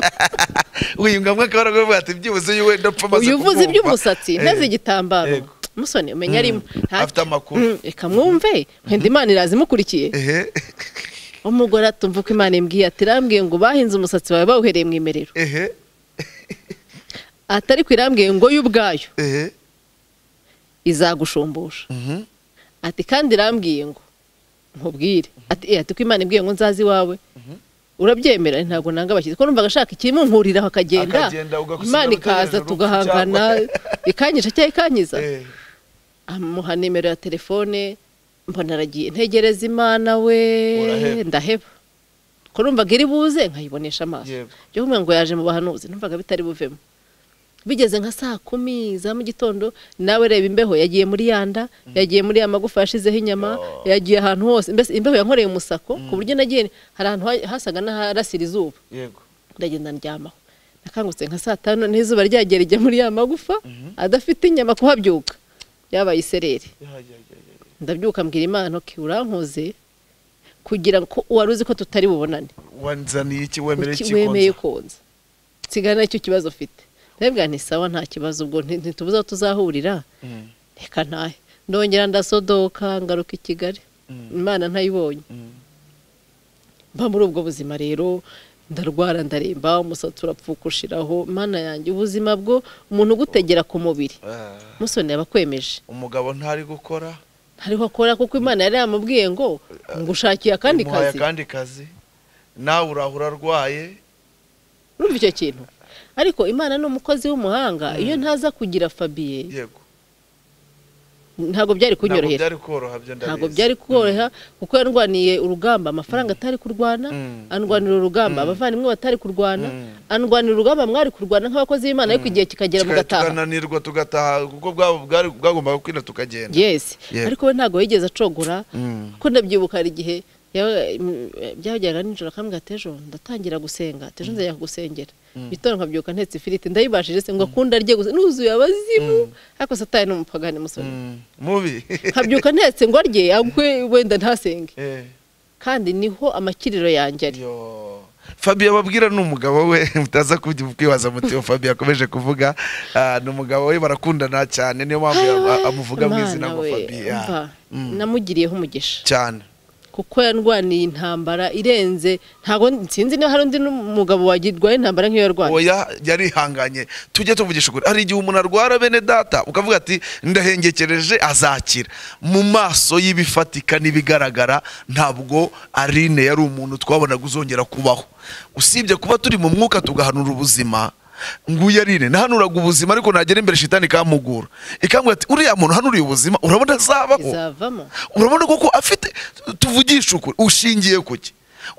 (laughs) Uyu ngamwe akaba aravuga ati byibuze yewe ndapfa maze uyu uvuze kumwumva." iby'umusatsi nteze igitambaro. Musoni umenya arimo Nta- afite amakuru Mm, reka mwumve. Wenda imana iraza imukurikiye umugore atumva uko imana imbwiye ati irambwiye ngo bahinze umusatsi wawe bawuhereye mu imerero. Atari ku irambwiye ngo yo ubwayo izagushumbusha Mhm. ati kandi irambwiye ngo nkubwire. Ati eh, ko imana imbwiye ngo nzazi iwawe. Urabyemera? Ntabwo nanga abashyize ko numvaga ashaka ikimunkuriraho akagenda imana ikaza tugahangana. ikanyica cyangwa ikanyiza? Eh, amuha nimero ya telefone mbona aragiye ntegereza imana we. Ndaheba. Ko numvaga iri buze nkayibonesha amaso. Byo kumenya ngo yaje mu bahanuzi numvaga bitari buvemo. Bigeze nka saa kumi za mu gitondo nawe reba imbeho yagiye muri yanda yagiye muri ya magufa yashizeho inyama yagiye ahantu hose. Mbese imbeho yankoreye umusako ku buryo nagiye hari ahantu ha- hasaga n'aharasira izuba. Ndagenda ndyamaho. Nakangutse nka saa tanu n'izuba ryagera rijya muri ya magufa adafite inyama kuhabyuka. Yabaye isereri. Ndabyuka mbwira imana ko urankoze kugira ngo wari uzi ko tutari bubonane. Wanzaniye iki? Wemeye konza? nsigana icyo kibazo ufite ndabwira nti sawa nta kibazo ubwo nti- ntitubuze aho tuzahurira. Mm, reka ntahe ndongera ndasodoka ngaruka i kigali. Mm. imana ntayibonye. Mm. mba muri ubwo buzima rero. Ndarwara ndaremba umusatsi urapfukushiraho mana yanjye ubuzima bwo umuntu ugutegera ku mubiri. Ah, musoni yaba akwemeje. Umugabo ntari gukora? Hariho akora kuko imana yari yamubwiye ngo ngushakiye akandi kazi. akandi kazi. Nawe urahura arwaye. Urumva icyo kintu. Ariko imana ni umukozi w'umuhanga. Iyo ntaza kugira fabiye yego. Ntabwo byari kunyorohera. ntabwo byari koroha kuko yarwaniye urugamba amafaranga atari kurwana Mm. andwanira urugamba. Abavandimwe batari kurwana Mm. andwanira urugamba mwari kurwana nk'abakozi b'imana ariko igihe kikagera mugataha tukananirwa tugataha kuko bwagombaga kwina tukagenda. Yes. Yeah. ariko we ntabwo yigeze acogora Mm. kuko ndabyibuka hari igihe mm, byageraga nijoro akambwira ati ejo ndatangira gusenga ejo nzajya kugusengera gitondo nkabyuka ntetse ifiriti ndayibashije se ngo akunde arye gusa nuzuye abazimu. Ariko satani ni umupagani musore Mm. mubi. (laughs) Nkabyuka ntetse ngo arye agwe wenda ntasenge. Eh, kandi ni ho amakiriro yanjye ari. Yo. Fabien ababwira ni umugabo we (laughs) mutaza kwibaza muti uwo Fabien akomeje kuvuga? Ah, ni umugabo we barakundana cyane niyo mpamvu ya- amuvuga mu izina ngo ah, Mm. namugiriyeho umugisha. Cyane. Kuko yarwaniye intambara irenze ntabwo sinzi niba hari undi mugabo wagirwaye intambara nk'iyo yarwaniye oya yarihanganye. Tujye tuvugisha ukuri. Hari igihe umuntu arwara bene data ukavuga ati ndahengekereje azakira. Mu maso y'ibifatika n'ibigaragara ntabwo arine yari umuntu twabonaga uzongera kubaho. Usibye kuba turi mu mwuka tugahanura ubuzima nguyu arine nahanuraga ubuzima ariko nagera imbere shitani ikamugura. Ikambwira ati uriya muntu hanuriye ubuzima urabona azabaho urabona koko afite tuvugisha ukuri ushingiye ku ki?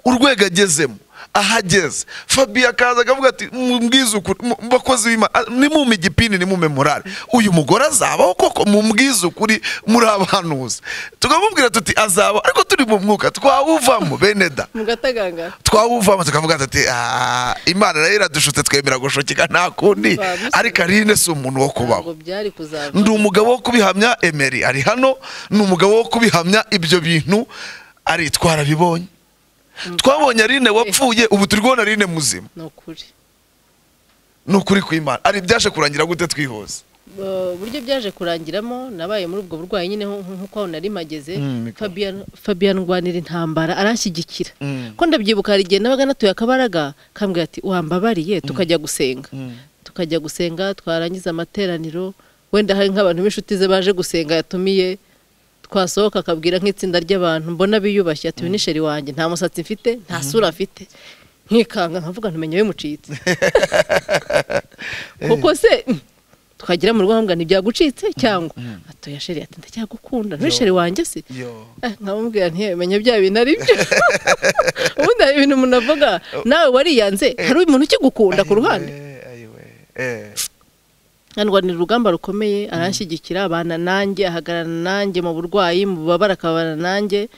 Urwego agezemo. Ahageze. Fabiyo akaza akavuga ati mu- bakozi b'imana nimume igipini nimume morale uyu mugore azabaho koko? Mumbwize ukuri muri abantuza tukamubwira tuti azaba ariko turi mu mwuka twawuvamo bene da. Mu gataganga twawuvamo tukavuga tuti "Ah, imana na yo iradushutse twemera gushukika nta kundi. Ariko arine si umuntu wo kubaho? Ndi umugabo wo kubihamya emeri ari hano. Ni umugabo wo kubihamya ibyo bintu ari twarabibonye twabonye arine wapfuye ubu turi kubona arine muzima. Ni ukuri ni ukuri kw'imana. Ari byaje kurangira gute twihuse? Uburyo byaje kurangiramo nabaye muri ubwo burwayi nyine nk'uko nari mageze Mm. Fabian- ndwanira intambara aranshyigikira Mm. ko ndabyibuka hari igihe nabaga natuye akabaraga kambwira ati wambabariye tukajya gusenga. Tukajya gusenga twarangiza amateraniro wenda hari nk'abantu b'inshuti ze baje gusenga yatumiye twasohoka akabwira nk'itsinda ry'abantu mbona biyubashye ati uyu ni sheri wanjye nta musatsi mfite nta sura afite nkikanga nkavuga ntumenye bimucitse (laughs) kuko se twagera mu rugo ntibyagucitse cyangwa atoya sheri ati ndacyagukunda ntuye sheri wanjye se? Eh, nkamubwira ntiyamenye bya bintu ari byo. (laughs) Ubundi hari ibintu umuntu avuga nawe wariyanze hari umuntu ukigukunda ku ruhande. Eh. Arwanira urugamba rukomeye aranshyigikira abana nanjye ahagararana nanjye mu burwayi mu bubabare akabana nanjye.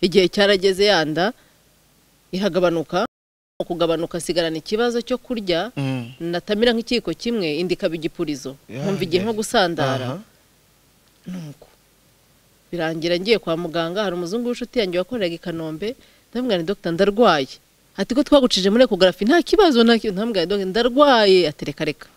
Igihe cyarageze yanda ihagabanuka kugabanuka asigarana ikibazo cyo kurya Mm. natamira nk'ikiyiko kimwe indi ikaba igipurizo nkumva igihe nko gusandara. Nuko. Birangira ngiye kwa muganga hari umuzungu w'inshuti yanjye wakoreraga i kanombe ndamubwira ni dogita ndarwaye. Ati ko twagucije muri ekogarafi nta kibazo nta kibazo ndamubwira ndarwaye. Ati reka.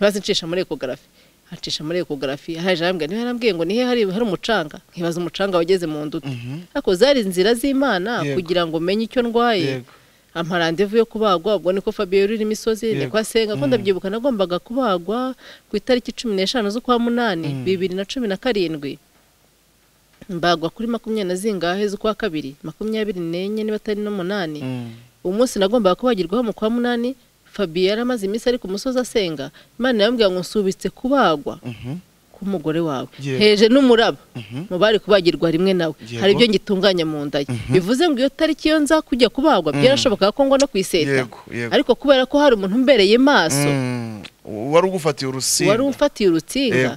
Reka ntibaze ncisha muri ekogarafi acisha muri ekogarafi haje arambwira niba yarambwiye ngo nihe hari hari umucanga? Nkibaza umucanga wageze mu nduti ariko zari inzira z'imana kugira ngo menye icyo ndwaye. Yego. ampa randevu yo kubagwa ubwo niko Fabien yurira imisozi Yego. niko asenga ko ndabyibuka nagombaga kubagwa ku itariki cumi n'eshanu z'ukwa munani bibiri na cumi na karindwi. Mbagwa kuri makumyabiri na zingahe z'ukwa kabiri makumyabiri n'enye niba atari n'umunani. Uwo munsi nagombaga kubagirwaho mu kwa munani Fabien yari amaze iminsi ari ku musozi asenga imana yambwira ngo nsubitse kubagwa Mhm. k'umugore wawe. Heje n'umuraba. Mu bari kubagirwa rimwe nawe hari ibyo ngitunganya mu nda ye. Bivuze ngo iyo tariki iyo nza kujya kubagwa byarashoboka ko ngo no kwiseta. Ariko kubera ko hari umuntu umbereye maso. Wari ugufatiye urusinga. Wari umfatiye urutsinga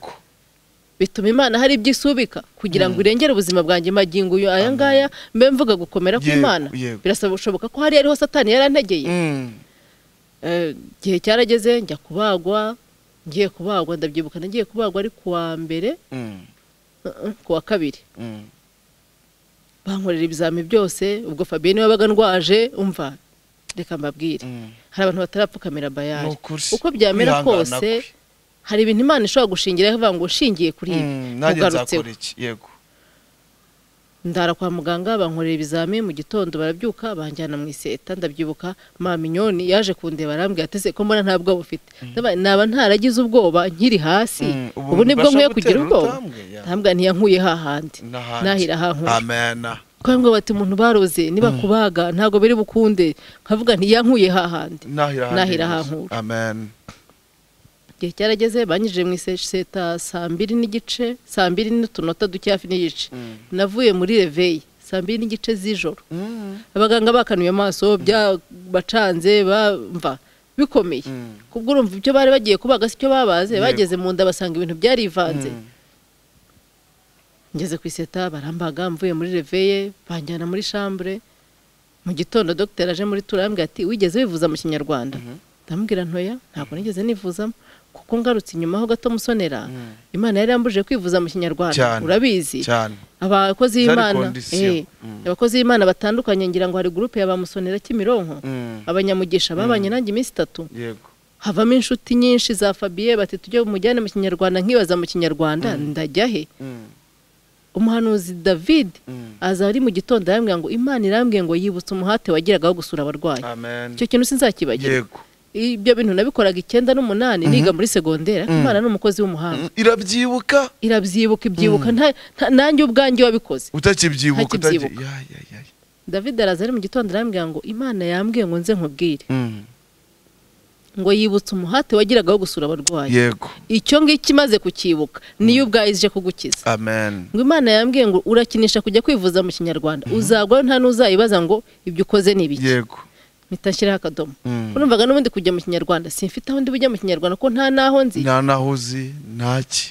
bituma imana hari ibyo isubika. Kugira ngo irengere ubuzima bwanjye magingo uyu aya ngaya mbe mvuga gukomera kw'imana birashoboka ko hari ariho satani yarantegeye igihe cyarageze njya kubagwa ngiye kubagwa ndabyibuka nagiye kubagwa ari kuwa mbere Mm. uh-uh, kuwa kabiri. Mm. bankorera ibizami byose ubwo Fabien ni we wabaga ndwaje umva reka mbabwire. Mm. hari abantu batarapfukamira bayari uko byamera kose hari ibintu imana ishobora gushingiraho ivuga ngo nshingiye kuri ibi. ugarutseho. Ndara kwa muganga bankorera ibizami mu gitondo barabyuka banjyana mu iseta ndabyibuka maminyoni yaje kundeba arambwira ati ese ko mbona nta bwoba ufite Ndabaye, naba ntaragize ubwoba nkiri hasi. Mm, ubu ni bwo nkwiye kugira ubwoba. ntambwa ntiyankuye hahandi nahira hankura amena kwambwa bati umuntu baroze niba kubaga ntabwo biri bukunde. Nkavuga ntiyankuye hahandi nahira hankura. Igihe cyarageze banyujije mu iseta saa mbiri n'igice saa mbiri n'utunota duke hafi n'igice. Navuye muri reveyi saa mbiri n'igice z'ijoro. Mm. abaganga bakanuye amaso byabacanze bamva bikomeye. Mm. kubwo urumva ibyo bari bagiye kubaga si cyo babaze. Bageze mu nda basanga ibintu byarivanze. Mm. ngeze ku iseta barambaga mvuye muri reveye banjyana muri shambure mu gitondo dogiteri aje muri tura ati wigeze wivuza mu kinyarwanda? Ndamubwira ntoya ntabwo nigeze nivuzamo. Kuko ngarutse inyuma ho gato musonera imana yari yambujije kwivuza mu kinyarwanda urabizi? abakozi b'imana eh, Mm. abakozi b'imana batandukanye ngira ngo hari gurupe ya ba musonera kimironko. Mm. abanyamugisha babanye nanjye iminsi itatu. Yego. Havamo inshuti nyinshi za fabiye bati tujye mujyane mu kinyarwanda nkibaza mu kinyarwanda ndajya he? Mm. umuhanuzi david Mm. aza ari mu gitondo arambwira ngo imana irambwiye ngo yibutse umuhate wagiraga wo gusura abarwayi. Icyo kintu sinzakibagirwa yego. Ibyo bintu nabikoraga icyenda n'umunani niga muri segonderi ariko imana ni umukozi w'umuhanga. Mm. irabyibuka? Irabyibuka ibyibuka. Nanjye ubwanjye wabikoze. Utakibyibuka utagiye Ntakibyibuka. ya ya ya david araza ari mu gitondo arambwira ngo imana yambwiye ngo nze nkubwire. Ngo yibutse umuhate wagiraga wo gusura abarwayi. Yego. Icyo ngicyo imaze kukibuka niyo ubwayo ije kugukiza. Amen. Ngo imana yambwiye ngo urakinisha kujya kwivuza mu kinyarwanda. Uzagwayo nta n'uzayibaza ngo ibyo ukoze ni ibiki yego. Mpita nshyiraho akadomo. Mm. urumvaga n'ubundi kujya mu kinyarwanda simfite aho ndi bujya mu kinyarwanda ko nta n'aho nzi? Nta naho uzi ntaki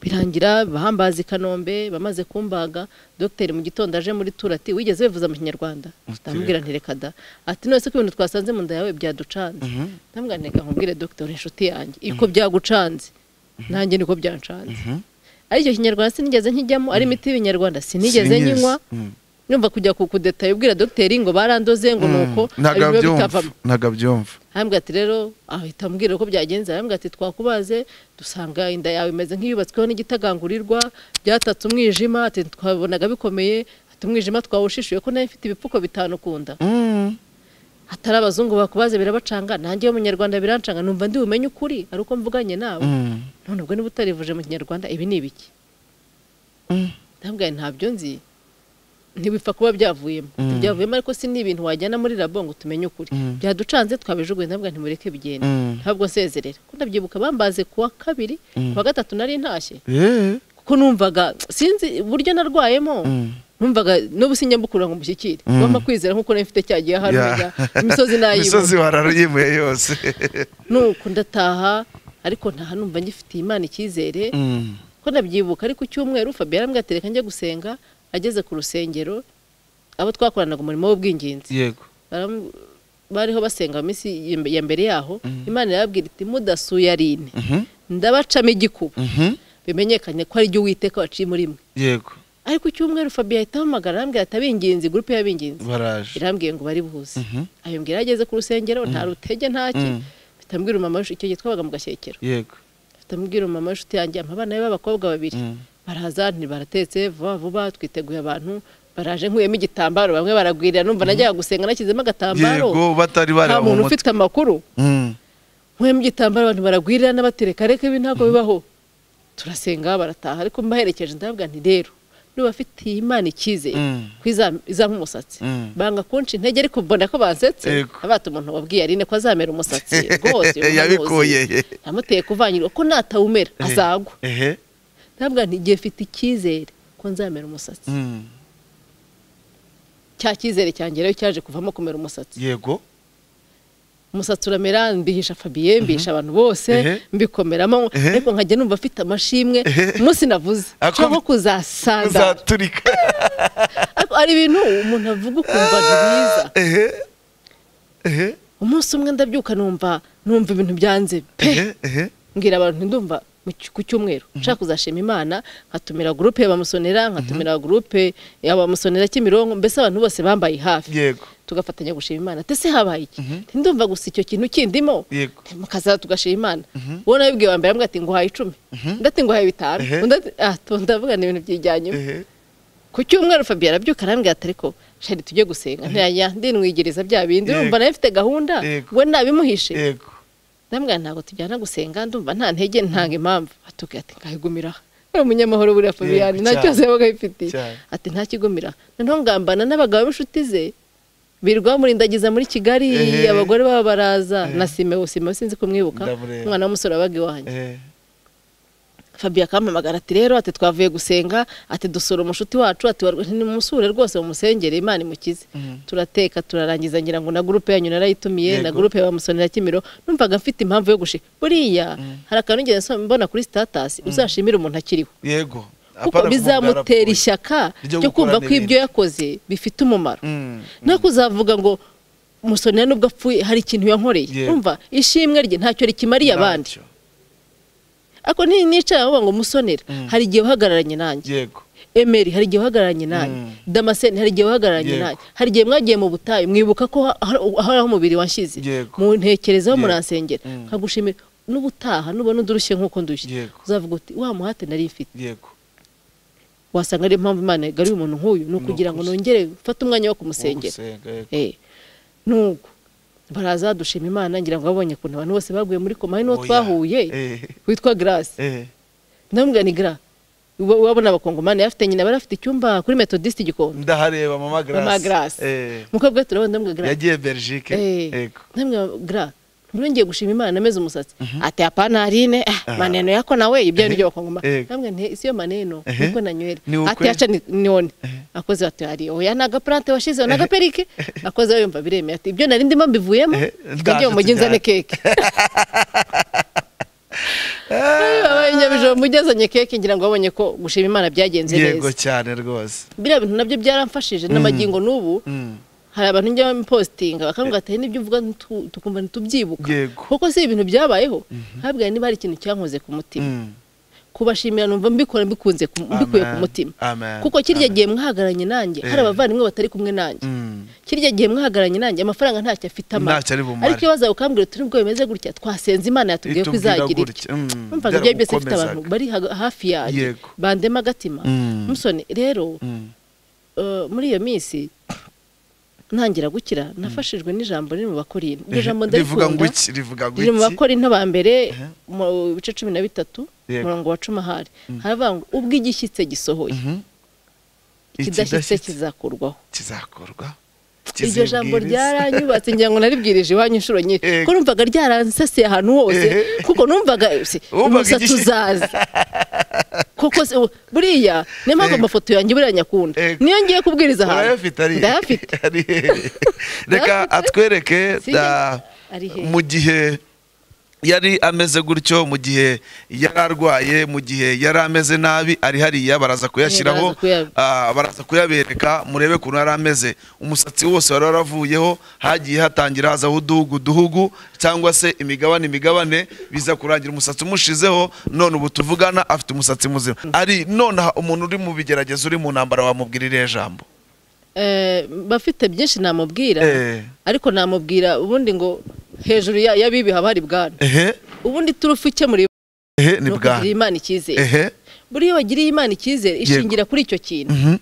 birangira bahambaza i kanombe bamaze kumbaga dogiteri mu gitondo aje muri tura ati wigeze wivuza mu kinyarwanda? Ndamubwira nti reka da. Ati none se ko ibintu twasanze mu nda yawe byaducanze? Ndamubwira nti reka nkubwire dogiteri inshuti yanjye. Iko byagucanze. Nanjye niko byancanze ari icyo kinyarwanda sinigeze nkijyamo ari imiti y'ibinyarwanda sinigeze Sinigeze. nyinywa. Mm. numva kujya ku kudetaye ubwira dogiteri ngo barandoze ngo ni uko ntago hari ibiba abyumva arambwira ati rero ahita ambwira uko byagenze arambwira ati twakubaze dusanga inda yawe imeze nk'iyubatsweho n'igitagangurirwa byatatse umwijima ati twabonaga bikomeye ati umwijima twawushishuye ko nawe mfite ibipfuko bitanu ku nda Mm. hatari abazungu bakubaze birabacanga nanjye munyarwanda birancanga numva ndi bumenye ukuri ari uko mvuganye nawe Mm. none ubwo niba utarivuje mu kinyarwanda ibi ni ibiki Mm. ndambwira nti ntabyo nzi ntibipfa kuba byavuyemo Ati, byavuyemo ariko si n'ibintu wajyana muri labo ngo tumenye ukuri Mm. byaducanze twabijugunye ndabwira ntimureke bigende Mm. ntabwo nsezerera ko ndabyibuka bambaze kuwa kabiri kuwa gatatu nari ntashye Eh. kuko numvaga sinzi uburyo narwayemo Mm. numvaga n'ubu sinjya ngo mushyikire Mm. ngomba kwizera nk'uko nari mfite cya gihe hano Ya. njya imisozi (laughs) nayibuka imisozi warayimuye yose (laughs) nuko ndataha ariko ntaha numva ngifitiye imana icyizere Mm. ko ndabyibuka ariko icyumweru Fabien arambwira ati reka njye gusenga ageze ku rusengero abo twakoranaga umurimo w'ubwinginzi. Yego. Bariho basenga mu minsi ya mbere yaho imana irababwira iti mudasuye arine Mhm. ndabacamo igikuba. Mhm. bimenyekanye ko ari ryo uwiteka waciye muri mwe. Yego. Ariko icyumweru Fabien ahita ahamagara arambwira ati abinginzi gurupe y'abinginzi. Baraje irambwiye ngo bari buze. Mhm. ayombwira ageze ku rusengero nta rutege ntaki bitambwira umumama icyo gihe twabaga mu gashyekero. Yego. Bitambwira umumama w'inshuti yanjye abana be b'abakobwa babiri. Baraza ntibaratetse vuba vuba twiteguye abantu baraje nkuyemo igitambaro bamwe baragwirira numva najyaga gusenga nashyizemo agatambaro. Nta muntu ufite amakuru. Mm. nkuyemo igitambaro abantu baragwirira n'abatereka reka ibi ntabwo bibaho. Turasenga barataha ariko mbaherekeje ndababwira nti rero n'ubafitiye imana icyizere Mm. ko iza- izampa umusatsi Mm. banga kunca intege ariko mbona ko bansetse. Yego. abata umuntu wabwiye arine ko azamera umusatsi. (laughs) Rwose yabikuye he namuteye kuvanyirwa ko natawumera azagwa. Ehe. Ntabwo igihe mfite icyizere ko nzamera umusatsi. Mm. cya cyizere cyanjye rero cyaje kuvamo kumera umusatsi. Yego. Umusatsi uramera mbihisha fabiye mbihisha abantu bose mbikomeramo ariko nkajya numva afite amashimwe umunsi navuze cyangwa Ariko hari ibintu umuntu avuga ukumva ehe. Ehe. Umunsi umwe ndabyuka numva numva ibintu byanze pe. Mbwira abantu ndumva ku cyumweru. Nshaka kuzashima imana nkatumira gurupe y'abamusonera nkatumira gurupe y'abamusonera kimironko mbese abantu bose bambaye hafi. Yego. Tugafatanya gushima imana. Ese habaye iki? Ndumva gusa icyo kintu kindimo yego. Mukaza tugashima imana. Uwo nabibwiye wa mbere ambwira ati nguhaye icumi. Undi ati nguhaye bitanu. Ah ndavuga ni ibintu byijyanyemo ehe. Ku cyumweru Fabien arabyuka arambwira ati ariko shari tujye gusenga. Ntiyajya ndinwigiriza bya bindi. Urumva nawe mfite gahunda. We nabimuhishe. Ndambwira ntabwo tujyana gusenga ndumva nta ntege ntanga impamvu. Atubwira ati ngahigumira ari umunyamahoro buriya Fabien nta cyose yabaga yifitiye Cyane. ati ntakigumira. Noneho ngambana n'abagabo b'inshuti ze birirwa bamurindagiza muri kigali abagore baba baraza. Na simewo simewo sinzi kumwibuka. Umwana w'umusore wabaga iwanjye Fabien akampamagara ati rero ati twavuye gusenga ati dusura umushuti wacu ati "Warwa- nimusure rwose mumusengere imana imukize. Turateka turarangiza ngira ngo na gurupe yanyu narayitumiye na gurupe y'abamusonera kimiro numvaga mfite impamvu yo gushika. Buriya hari akantu ngeze mbona kuri status uzashimira umuntu akiriho. Yego. Kuko bizamutera ishyaka Ryo kumva ko ibyo yakoze bifite umumaro. Mm, no kuzavuga ngo umusonera nubwo apfuye hari ikintu yankoreye. Umva ishimwe rye ntacyo rikimariye abandi. Ariko nicara aho ngo musonera hari igihe uhagararanye nanjye. Yego. Emeri hari igihe uhagararanye nanjye. Mm. damascene hari igihe uhagararanye nanjye. Hari igihe mwagiye mu butayu mwibuka ko ha- ha- hari aho umubiri wanshyize. Yego. mu ntekerezaho Yego. muransengera. Mm. nkagushimira n'ubutaha nubona udurushye nk'uko ndushye uzavuga uti wa muhate nari mfite. Yego. Wasanga ariyo mpamvu imana igaruye umuntu nk'uyu? Ni ukugira ngo nongere mfate umwanya wo kumusengera. Nuko baraza dushima imana ngira ngo babonye kuntu abantu bose baguye muri koma hari n'uwo twahuye Eh, witwa grace. Eh, ndamubwira ni gra wabona abakongomani yari afite nyina bari afite icyumba kuri metodiste gikondo. Ndahareba mama grace. Mama grace. Eh, mukobwa turabona ndamubwira gra yagiye belgique. Yego ndamubwira mbona ngiye gushima imana nameze umusatsi. Ati hapana harine ah, maneno yako nawe ibyo ni byo bakongomani Yego. ndamubwira nti isiyo maneno niko nanywera. Ni ukwe. ati ni- nione akoze ati hari oya nagaplante washizeho nagaperike akoze yumva biremeye ati ibyo nari ndimo mbivuyemo mujyi nzane tujyane." keke. (laughs) Nyabijombo ugezanye keke ngira ngo babonye ko gushima imana byagenze yego neza. cyane rwose. Biriya bintu na byo byaramfashije n'amagingo n'ubu Mm, hari abantu njya bampositinga bakavuga ati n'ibyo uvuga tukumva ntitubyibuka. Kuko si ibintu byabayeho. Habwa niba hari ikintu cyankoze ku mutima. Mm. kubashimira numva mbikora mbikunze ku- mbikuye ku mutima. Kuko kirya gihe mwahagaranye nanjye hari Eh. abavandimwe batari kumwe nanjye. Mm. kirya gihe mwahagaranye nanjye amafaranga ntacyo afite amara. Ariko iyo baza ukambwira turi nubwo bimeze gutya twasenze imana yatubwiye ko izagira ityo. Mm, numvaga ibyo byose bifite abantu bari hafi yanjye. Bandema agatima. Musoni rero eh, muri iyo minsi ntangira gukira nafashijwe n'ijambo riri mu bakorinto iryo jambo ndarikunda iki? Rivuga ngo riri mu iki? bakorinto ba mbere mu bice cumi na bitatu umurongo wa cumi ahari haravuga ngo ubwo igishyitse gisohoye. Ikidashyitse kizakurwaho. kizakorwa iryo jambo ryaranyubatse (laughs) ngira ngo naribwirije iwanyu inshuro nyinshi. Yego. kuko numvaga ryaransasiye ahantu hose kuko numvaga umusatsi uzaza u- buriya niyo mpamvu Yego. amafoto yanjye buriya nyakunda. Niyo ngiye kubwiriza ahantu. Ndayafite. (laughs) Reka atwereke mu gihe yari ameze gutyo mu gihe yari arwaye mu gihe yari ameze nabi ari hariya baraza kuyashyiraho baraza ah, baraza kuyabereka murebe ukuntu yari ameze. Umusatsi wose wari waravuyeho hagiye hatangira hazaho uduhugu duhugu cyangwa se imigabane imigabane biza kurangira umusatsi umushizeho none ubu tuvugana afite umusatsi muzima. Ari nonaha umuntu uri mu bigeragezo uri mu ntambara wamubwira iriya jambo Eh, bafite byinshi namubwira. Eh. ariko namubwira ubundi ngo hejuru ya- y'abibi haba hari bwana ehe. Ubundi turufu ikemura ehe ni ukugirira imana icyizere. Ehe. Buriya iyo wagiriye imana icyizere ishingira kuri icyo kintu. Mhm,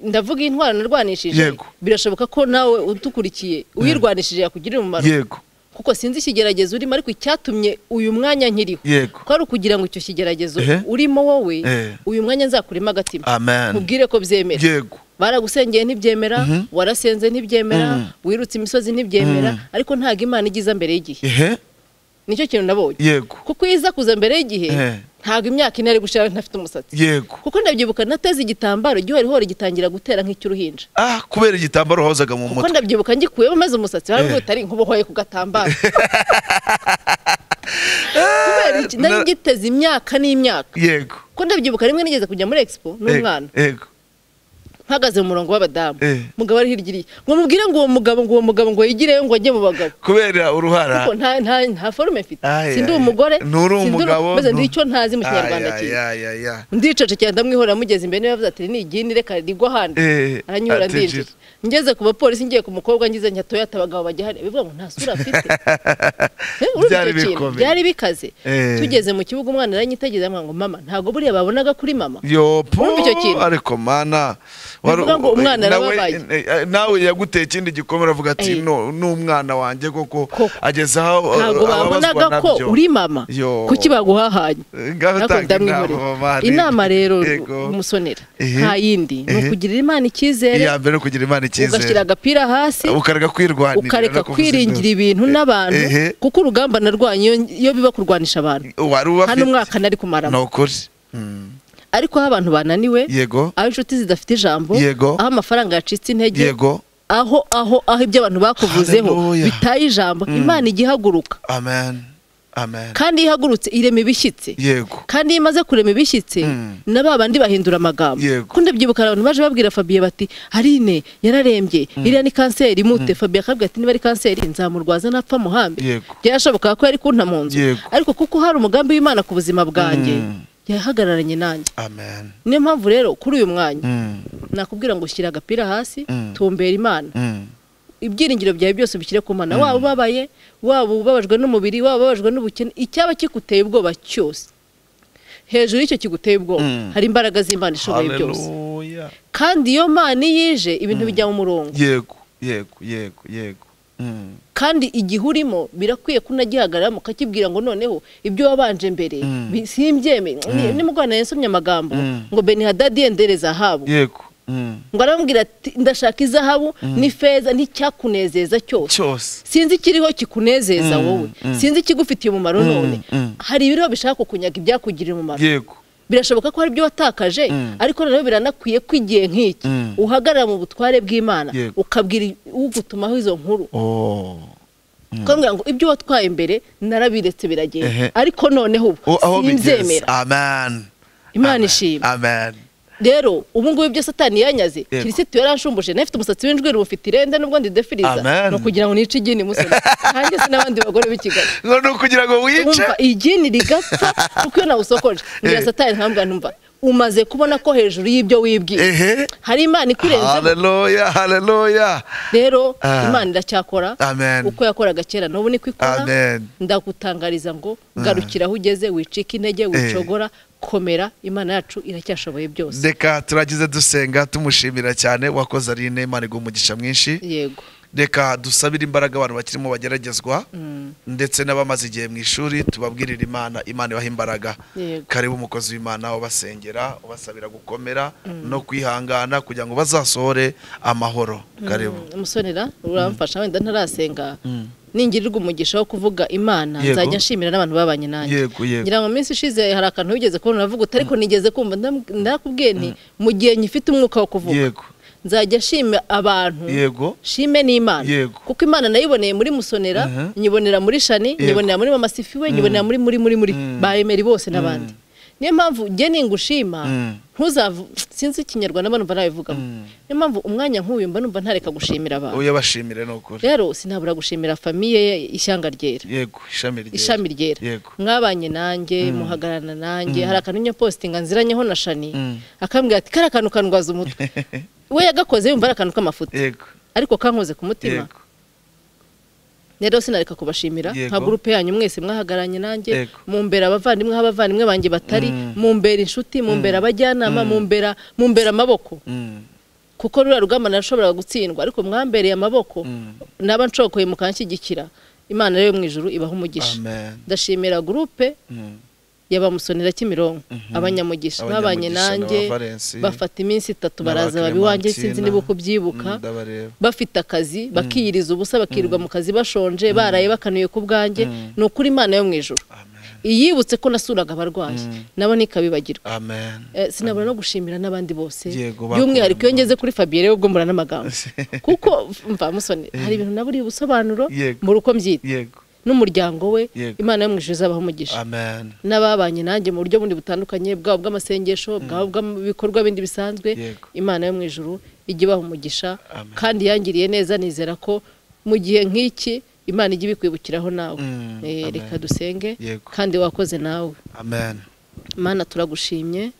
ndavuga intwaro narwanishije. Birashoboka ko nawe udukurikiye uyirwanishije yakugirira umumaro. Yego. Kuko sinzi ikigeragezo urimo ariko icyatumye uyu mwanya nkiriho. Yego. Ko ari ukugira ngo icyo kigeragezo urimo wowe Eh. uyu mwanya nzakuremo agatima. Amen. Nkubwire ko byemera. Yego. Baragusengeye ntibyemera warasenze ntibyemera wirutse imisozi ntibyemera ariko ntabwo imana igiza mbere y'igihe. Nicyo kintu nabonye. Yego. Kuko iyo iza kuza mbere y'igihe Eh. ntabwo imyaka ine ari gushira ntafite umusatsi. Yego. Kuko ndabyibuka nateze igitambaro igihorihori gitangira gutera nk'icy'uruhinja. Ah kubera igitambaro wahozaga mu kuko mutwe. ndabyibuka ngikuyemo maze umusatsi Eh. utari nk'ubuhoye ku gatambaro. (laughs) Kubera iki? Nari na- ngiteze imyaka n'imyaka. Yego. Kuko ndabyibuka rimwe nigeze kujya muri expo n'umwana. yego. Mpagaze mu murongo w'abadamu. Eh. umugabo ari hirya iriya ngo mubwire ngo uwo mugabo ngo uwo mugabo ngo yigireyo ngo ajye mu bagabo. Kubera uruhara. Kuko nta nta nta forume mfite. Sindi umugore nturi umugabo, maze ndi icyo ntazi mu kinyarwanda cyiza ndicecekera ndamwihora mugeze imbere niba yavuze ati ni igini reka rigwa ahandi. Eh, aranyihora ndinjira. Ngeze ku bapolisi ngiye ku mukobwa ngize nka toyota abagabo bajya hariya bivuga ngo nta sura afite. (laughs) Eh, Byari bikaze. Eh. tugeze mu kibuga umwana aranyitegereza amubwira ngo mama ntabwo buriya babonaga kuri mama. Ariko mana nawe- eh, nawe yaguteye ikindi gikomere avuga ati no n'umwana wanjye koko ageze aho ntabwo babonaga ko na byo." uri mama. Kuki baguhahanye? Inama rero umusonera nta yindi. Ni ukugirira imana icyizere. Iya mbere kugira imana ugashyira agapira hasi ukareka kwiringira ibintu n'abantu kuko urugamba narwanye iyo- biba kurwanisha abantu. Hano umwaka nari kumaramo. Ni ukuri. Mm. ariko aho abantu bananiwe yego. aho inshuti zidafite ijambo Yego. aho amafaranga yacitse intege yego. aho aho aho ibyo abantu bakuvuzeho bitaye ijambo imana ijya ihaguruka amen amen. Kandi iyo ihagurutse irema ibishyitse yego. Kandi iyo imaze kurema ibishyitse Mm. na ba bandi bahindura amagambo. Yego. kuko ndabyibuka abantu baje babwira Fabien bati Aline yararembye. Iriya ni kanseri imute. Fabien akabwira ati niba ari kanseri nzamurwaza napfa muhambe. Yego. byarashobokaga ko yari kunta mu nzu. Ariko kuko hari umugambi w'Imana ku buzima bwanjye yahagararanye nanjye. Niyo mpamvu rero kuri uyu mwanya nakubwira ngo shyira agapira hasi tumbera imana. Ibyiringiro byawe byose bishyire ku mana. Waba ubabaye waba ubabajwe n'umubiri waba ubabajwe n'ubukene icyaba kiguteye ubwoba cyose. Hejuru y'icyo kiguteye ubwoba. Mm. hari imbaraga z'imana ishoboye byose. Kandi iyo mana iyo ije ibintu bijya mu murongo. Yego yego yego yego. Mm. kandi igihe urimo birakwiye ko unagihagararamo ukakibwira ngo noneho ibyo wabanje mbere Mm. simbyeme. Ni- nimugwana yasomye amagambo Mm. ngo benihadadi yendere zahabu. Yego. Mm. Ngo arambwira ati ndashaka izahabu n'ifeza n'icyakunezeza cyose. Cyose. Sinzi ikiriho kikunezeza Mm, wowe. Mm. sinzi ikigufitiye umumaro Mm, none. Mm. hari ibiriho bishaka kukunyaga ibyakugirira umumaro? Yego. Birashoboka ko hari ibyo watakaje Mm. ariko noneho biranakwiye ko igihe nk'iki Mm. uhagarara mu butware bw'imana ukabwira ugutumaho izo nkuru. Oh. Ukambwira ngo ibyo watwaye mbere narabiretse biragenda. Ariko noneho ubu O- aho bigeze simbyemera amen. Imana ishima. Amen. Rero ubu ngubu ibyo satani yanyaze kirisito yaranshumbuje nawe ufite umusatsi w'injwiri ufite irende nubwo ndidefiriza. Ni ukugira ngo nice igini musore (laughs) nanjye si n'abandi bagore b'i kigali ni ukugira ngo wice. Igini rigapfa kuko iyo nawusokoje Eh. satani nkambwa numva. Umaze kubona ko hejuru y'ibyo wibwiye. Hari imana ikurenzeho haleluya haleluya rero Ah. imana iracyakora amen. uko yakoraga kera. N'ubu niko ikora. Amen. Ndagutangariza ngo garukira aho ugeze wicika intege wicogora komera. Imana yacu iracyashoboye byose. Reka turagize dusenga tumushimira cyane. Wakoze ari imana iguha umugisha mwinshi. Yego. Reka dusabire imbaraga abantu bakirimo bageragezwa Mm, ndetse n'abamaze igihe mu ishuri tubabwirire imana imana ibaha imbaraga. Karibu umukozi w'imana ubasengera ubasabira gukomera no kwihangana kugira ngo bazasohore amahoro. Karibu. Mm, umusonera uramfasha wenda ntarasenga. Ningirirwa umugisha wo kuvuga imana. Nzajya nshimira n'abantu babanye nanjye. Ngira ngo mu minsi ishize hari akantu wigeze kubona uravuga uti ariko nigeze kumva ndakubwiye nti mu gihe nyifite umwuka wo kuvuga. Yego. Nzajya nshima abantu. Yego. Shime n'imana. Yego. kuko imana nayiboneye muri musonera nyibonera muri shani nyibonera muri mama sifiwe nyibonera muri muri muri muri. Mm. ba emeri bose n'abandi. Niyo mpamvu njye ningushima Mm. ntuzavu sinzi ikinyarwanda mba numva nabivugamo Mm. niyo mpamvu umwanya nk'uyu mba numva ntareka gushimira abantu. Uyabashimire ni ukuri rero sinabura gushimira famiye ishyanga ryera. Yego ishami ryera. Ishami ryera. Yego. Mwabanye nanjye muhagararana nanjye hari akantu nyapositinga nziranyeho na shani. Mm. akambwira ati kariya kantu kandwaza umutwe. (laughs) We yagakoze yumva ari akantu k'amafuti. Yego. Ariko kankoze ku mutima. Yego. Rero sinareka kubashimira nka gurupe yanyu mwese mwahagararanye nanjye. Mumbera abavandimwe abavandimwe banjye batari Mm. mumbera inshuti mumbera abajyanama mumbera mumbera amaboko. Mm. kuko ruriya rugamba narashoboraga gutsindwa ariko mwambereye amaboko Mm. naba nshokoye mukanshyigikira. Imana rero yo mu ijuru ibaha umugisha. Ndashimira gurupe Mm. Y'abamusonera kimironko Mhm. abanyamugisha babanye nanjye bafata iminsi itatu baraza baba iwanjye sinzi niba uko ubyibuka Mm, bafite akazi bakiyiriza ubusa bakirirwa mu kazi bashonje baraye bakanuye ku bwanjye. Mm. ni ukuri imana yo mu amen. Iyibutse ko nasuraga abarwayi Mm. nabo ntikabibagirwa Eh, sinabura no gushimira n'abandi bose. By'umwihariko iyo ngeze kuri fabien ubwo mbura n'amagambo (laughs) kuko mva musone hari ibintu naburiye ubusobanuro muri uko mbyita. Yego. N'umuryango we imana yo mu ijuru izabaho umugisha n'ababanye nanjye mu buryo bundi butandukanye bwaba bw'amasengesho bwaba bw'ibikorwa bindi bisanzwe imana yo mu ijuru ijya ibaha umugisha kandi yangiriye neza nizera ko mu gihe nk'iki imana ijya ibikwibukiraho nawe. Mm, Eh, reka dusenge kandi wakoze nawe. Amen. Mana turagushimye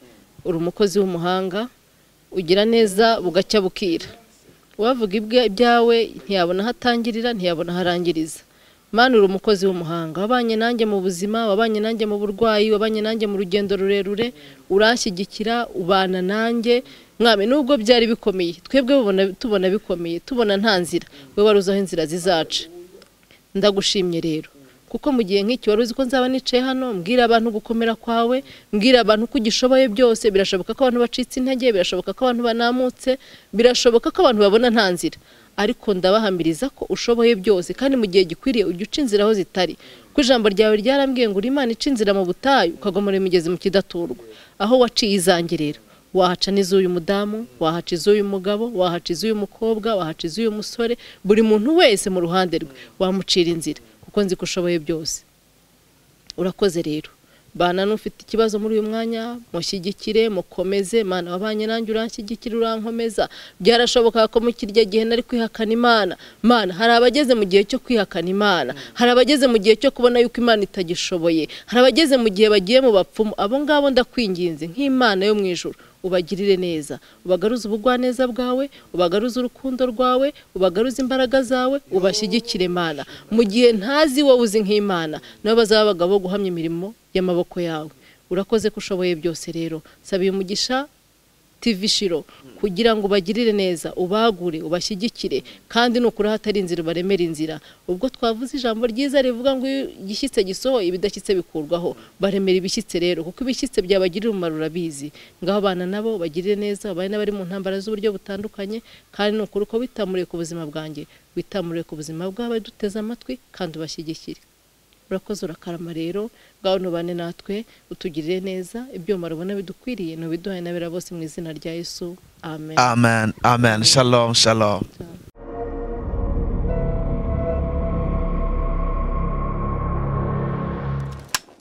uri umukozi w'umuhanga ugira neza bugacya bukira. Uwavuga ibyawe ntiyabona aho atangirira ntiyabona aho arangiriza. Mana uri umukozi w'umuhanga. Wabanye nanjye mu buzima wabanye nanjye mu burwayi wabanye nanjye mu rugendo rurerure uranshyigikira ubana nanjye. Mwami nubwo byari bikomeye twebwe tubona bikomeye tubona nta nzira. We wari uzi aho inzira zizaca. Ndagushimye rero kuko mu gihe nk'iki wari uzi ko nzaba nicaye hano mbwira abantu gukomera kwawe mbwira abantu ko ugishoboye byose. Birashoboka ko abantu bacitse intege birashoboka ko abantu banamutse birashoboka ko abantu babona nta nzira. Ariko ndabahamiriza ko ushoboye byose kandi mu gihe gikwiriye ujya uca inzira aho zitari. Ko ijambo ryawe ryarambwiye ngo imana ica inzira mu butayu ukagomora imigezi mu kidaturwa. Aho waciye izange rero wahaca n'iz'uyu mudamu wahaca iz'uyu mugabo wahaca iz'uyu mukobwa wahaca iz'uyu musore buri muntu wese mu ruhande rwe. Wamucira inzira kuko nzi ko ushoboye byose. Urakoze rero. Bana n'ufite ikibazo muri uyu mwanya mushyigikire mukomeze. Mana wabanye nanjye uranshyigikira urankomeza. Byarashoboka ko mu kirya gihe nari kwihakana imana. Mana hari abageze mu gihe cyo kwihakana imana. Hari abageze mu gihe cyo kubona yuko imana itagishoboye. Hari abageze mu gihe bagiye mu bapfumu. Abo ngabo ndakwinginze nk'imana yo mu ijoro ubagirire neza. Ubagaruze ubugwaneza bwawe ubagaruze urukundo rwawe ubagaruze imbaraga zawe ubashyigikire mana. Mu gihe ntazi wowe uzi nk'imana nabo bazaba abagabo bo guhamya imirimo y'amaboko yawe. Urakoze ko ushoboye byose rero. Sabiye umugisha TV shiro kugira ngo ubagirire neza ubagure ubashyigikire kandi nukuri hatari inzira ubaremera inzira. Ubwo twavuze ijambo ryiza rivuga ngo igishyitse gisohoye ibidashyitse bikurwaho. Baremera ibishyitse rero kuko ibishyitse byabagirira umumaro urabizi. Ngaho abana nabo bagirire neza babaye n'abari mu ntambara z'uburyo butandukanye kandi nukuri uko witamuriye ku buzima bwanjye. Witamuriye ku buzima bw'abaduteze amatwi kandi ubashyigikire. Urakoze urakarama rero. Ngaho ntubane natwe utugirire neza. Ibyuma rubona bidukwiriye ntubiduhaye n'abera bose mu izina rya yesu. Amen. Amen. Amen. Shalom shalom.